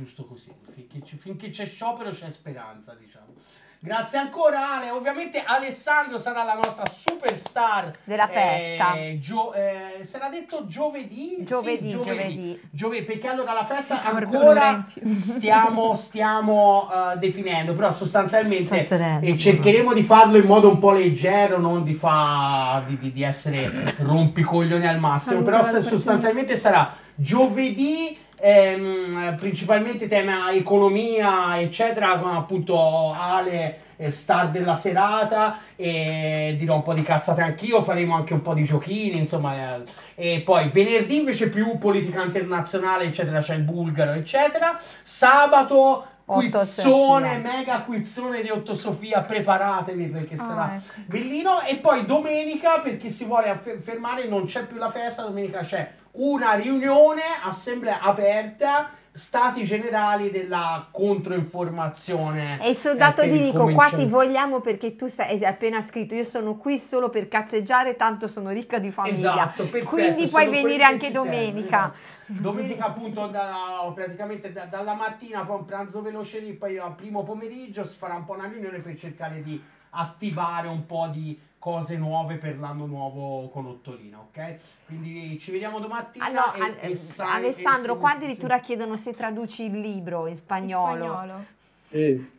giusto così. Finché, finché c'è sciopero c'è speranza, diciamo. Grazie ancora Ale, ovviamente Alessandro sarà la nostra superstar della festa. Eh, gio, eh, sarà detto giovedì? Giovedì, sì, giovedì. giovedì. giovedì. perché allora la festa sì, ancora stiamo, stiamo uh, definendo, però sostanzialmente eh, cercheremo di farlo in modo un po' leggero, non di, fa, di, di, di essere *laughs* rompicoglioni al massimo, Saluto però sostanzialmente sarà giovedì ehm, principalmente tema economia, eccetera, con appunto Ale star della serata e dirò un po' di cazzate anch'io, faremo anche un po' di giochini, insomma, eh, e poi venerdì invece più politica internazionale, eccetera, c'è il bulgaro, eccetera. Sabato quizzone, mega quizzone di Otto Sofia, preparatevi perché ah, sarà ecco. bellino. E poi domenica, perché si vuole affermare, non c'è più la festa, domenica c'è una riunione, assemblea aperta stati generali della controinformazione. E il soldato ti dico, qua ti vogliamo perché tu sei appena scritto, io sono qui solo per cazzeggiare, tanto sono ricca di famiglia. Esatto, perfetto. Quindi puoi venire anche domenica. Esatto. Domenica appunto da, praticamente da, dalla mattina, poi un pranzo veloce lì, poi al primo pomeriggio si farà un po' una riunione per cercare di attivare un po' di cose nuove per l'anno nuovo con Ottolina, ok? Quindi ci vediamo domattina. Ah, no, e, e sai, Alessandro, qua addirittura chiedono se traduci il libro in spagnolo. In spagnolo. Eh.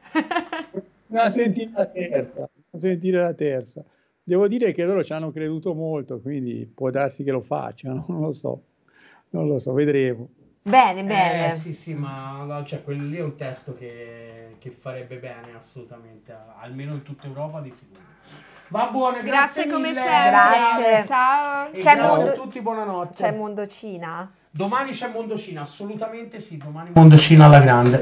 a sentire la terza, a sentire la terza. Devo dire che loro ci hanno creduto molto, quindi può darsi che lo facciano, *laughs* non lo so, non lo so, vedremo. Bene, bene. Eh, sì, sì, ma cioè, quello lì è un testo che, che farebbe bene assolutamente, almeno in tutta Europa di sicuro. Va buono, grazie, Grazie come mille. sempre. Grazie. Ciao. E C'è grazie mondo- a tutti, buonanotte. C'è Mondocina. Domani c'è Mondocina, assolutamente sì, domani Mondocina alla grande.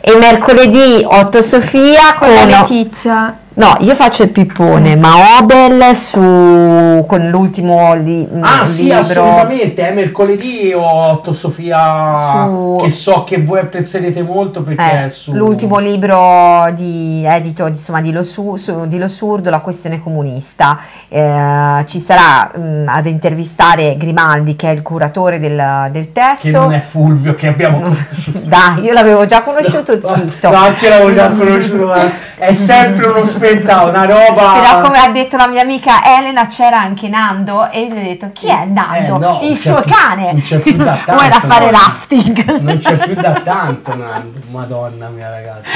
E mercoledì 8 Sofia con... Con Letizia. No, io faccio il pippone, ma Obel su con l'ultimo li- Ah sì, libro. assolutamente, è mercoledì 8 Sofia Su- che so che voi apprezzerete molto perché Eh, è su L'ultimo libro di edito insomma, di, Lo Su- su- di Lo Surdo, La questione comunista. Eh, ci sarà mh, ad intervistare Grimaldi, che è il curatore del, del testo. che non è Fulvio che abbiamo *laughs* conosciuto. Dai, io l'avevo già conosciuto, zitto. No, anche l'avevo già conosciuto, ma è sempre uno spettacolo, una roba Però come ha detto la mia amica Elena c'era anche Nando e gli ho detto chi è Nando? Eh, no, il suo più- cane. non c'è più da o era a tanto, fare no. rafting. non c'è più da *laughs* tanto, Nando. Madonna mia ragazzi.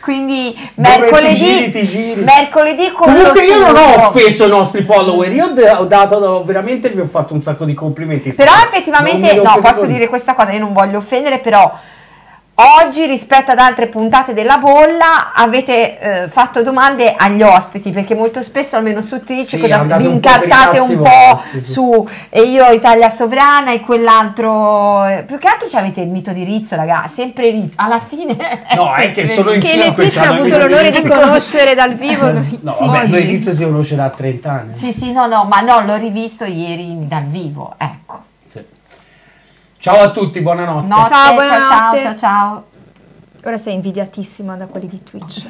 Quindi Dove ti mercoledì, giri, ti giri. mercoledì con Comunque io non ho offeso i nostri follower, io ho dato veramente vi ho fatto un sacco di complimenti. Però effettivamente, no, posso dire questa cosa, io non voglio offendere, però oggi rispetto ad altre puntate della bolla avete eh, fatto domande agli ospiti, perché molto spesso, almeno su Twitch, Sì, cosa, vi un po' incartate un po' vostri, sì. su e io Italia Sovrana e quell'altro, eh, più che altro ci avete il mito di Rizzo, raga, sempre Rizzo, alla fine... No, è che *laughs* sono in Che Letizia c'hanno ha avuto l'onore di conoscere dal *laughs* vivo. No, sì, vabbè, oggi. noi Rizzo si conosce da 30 anni. Sì, sì, no, no, ma no, l'ho rivisto ieri dal vivo, ecco. Ciao a tutti, buonanotte. Notte, Ciao, ciao, ciao, buonanotte. ciao, ciao. Ora sei invidiatissima da quelli di Twitch.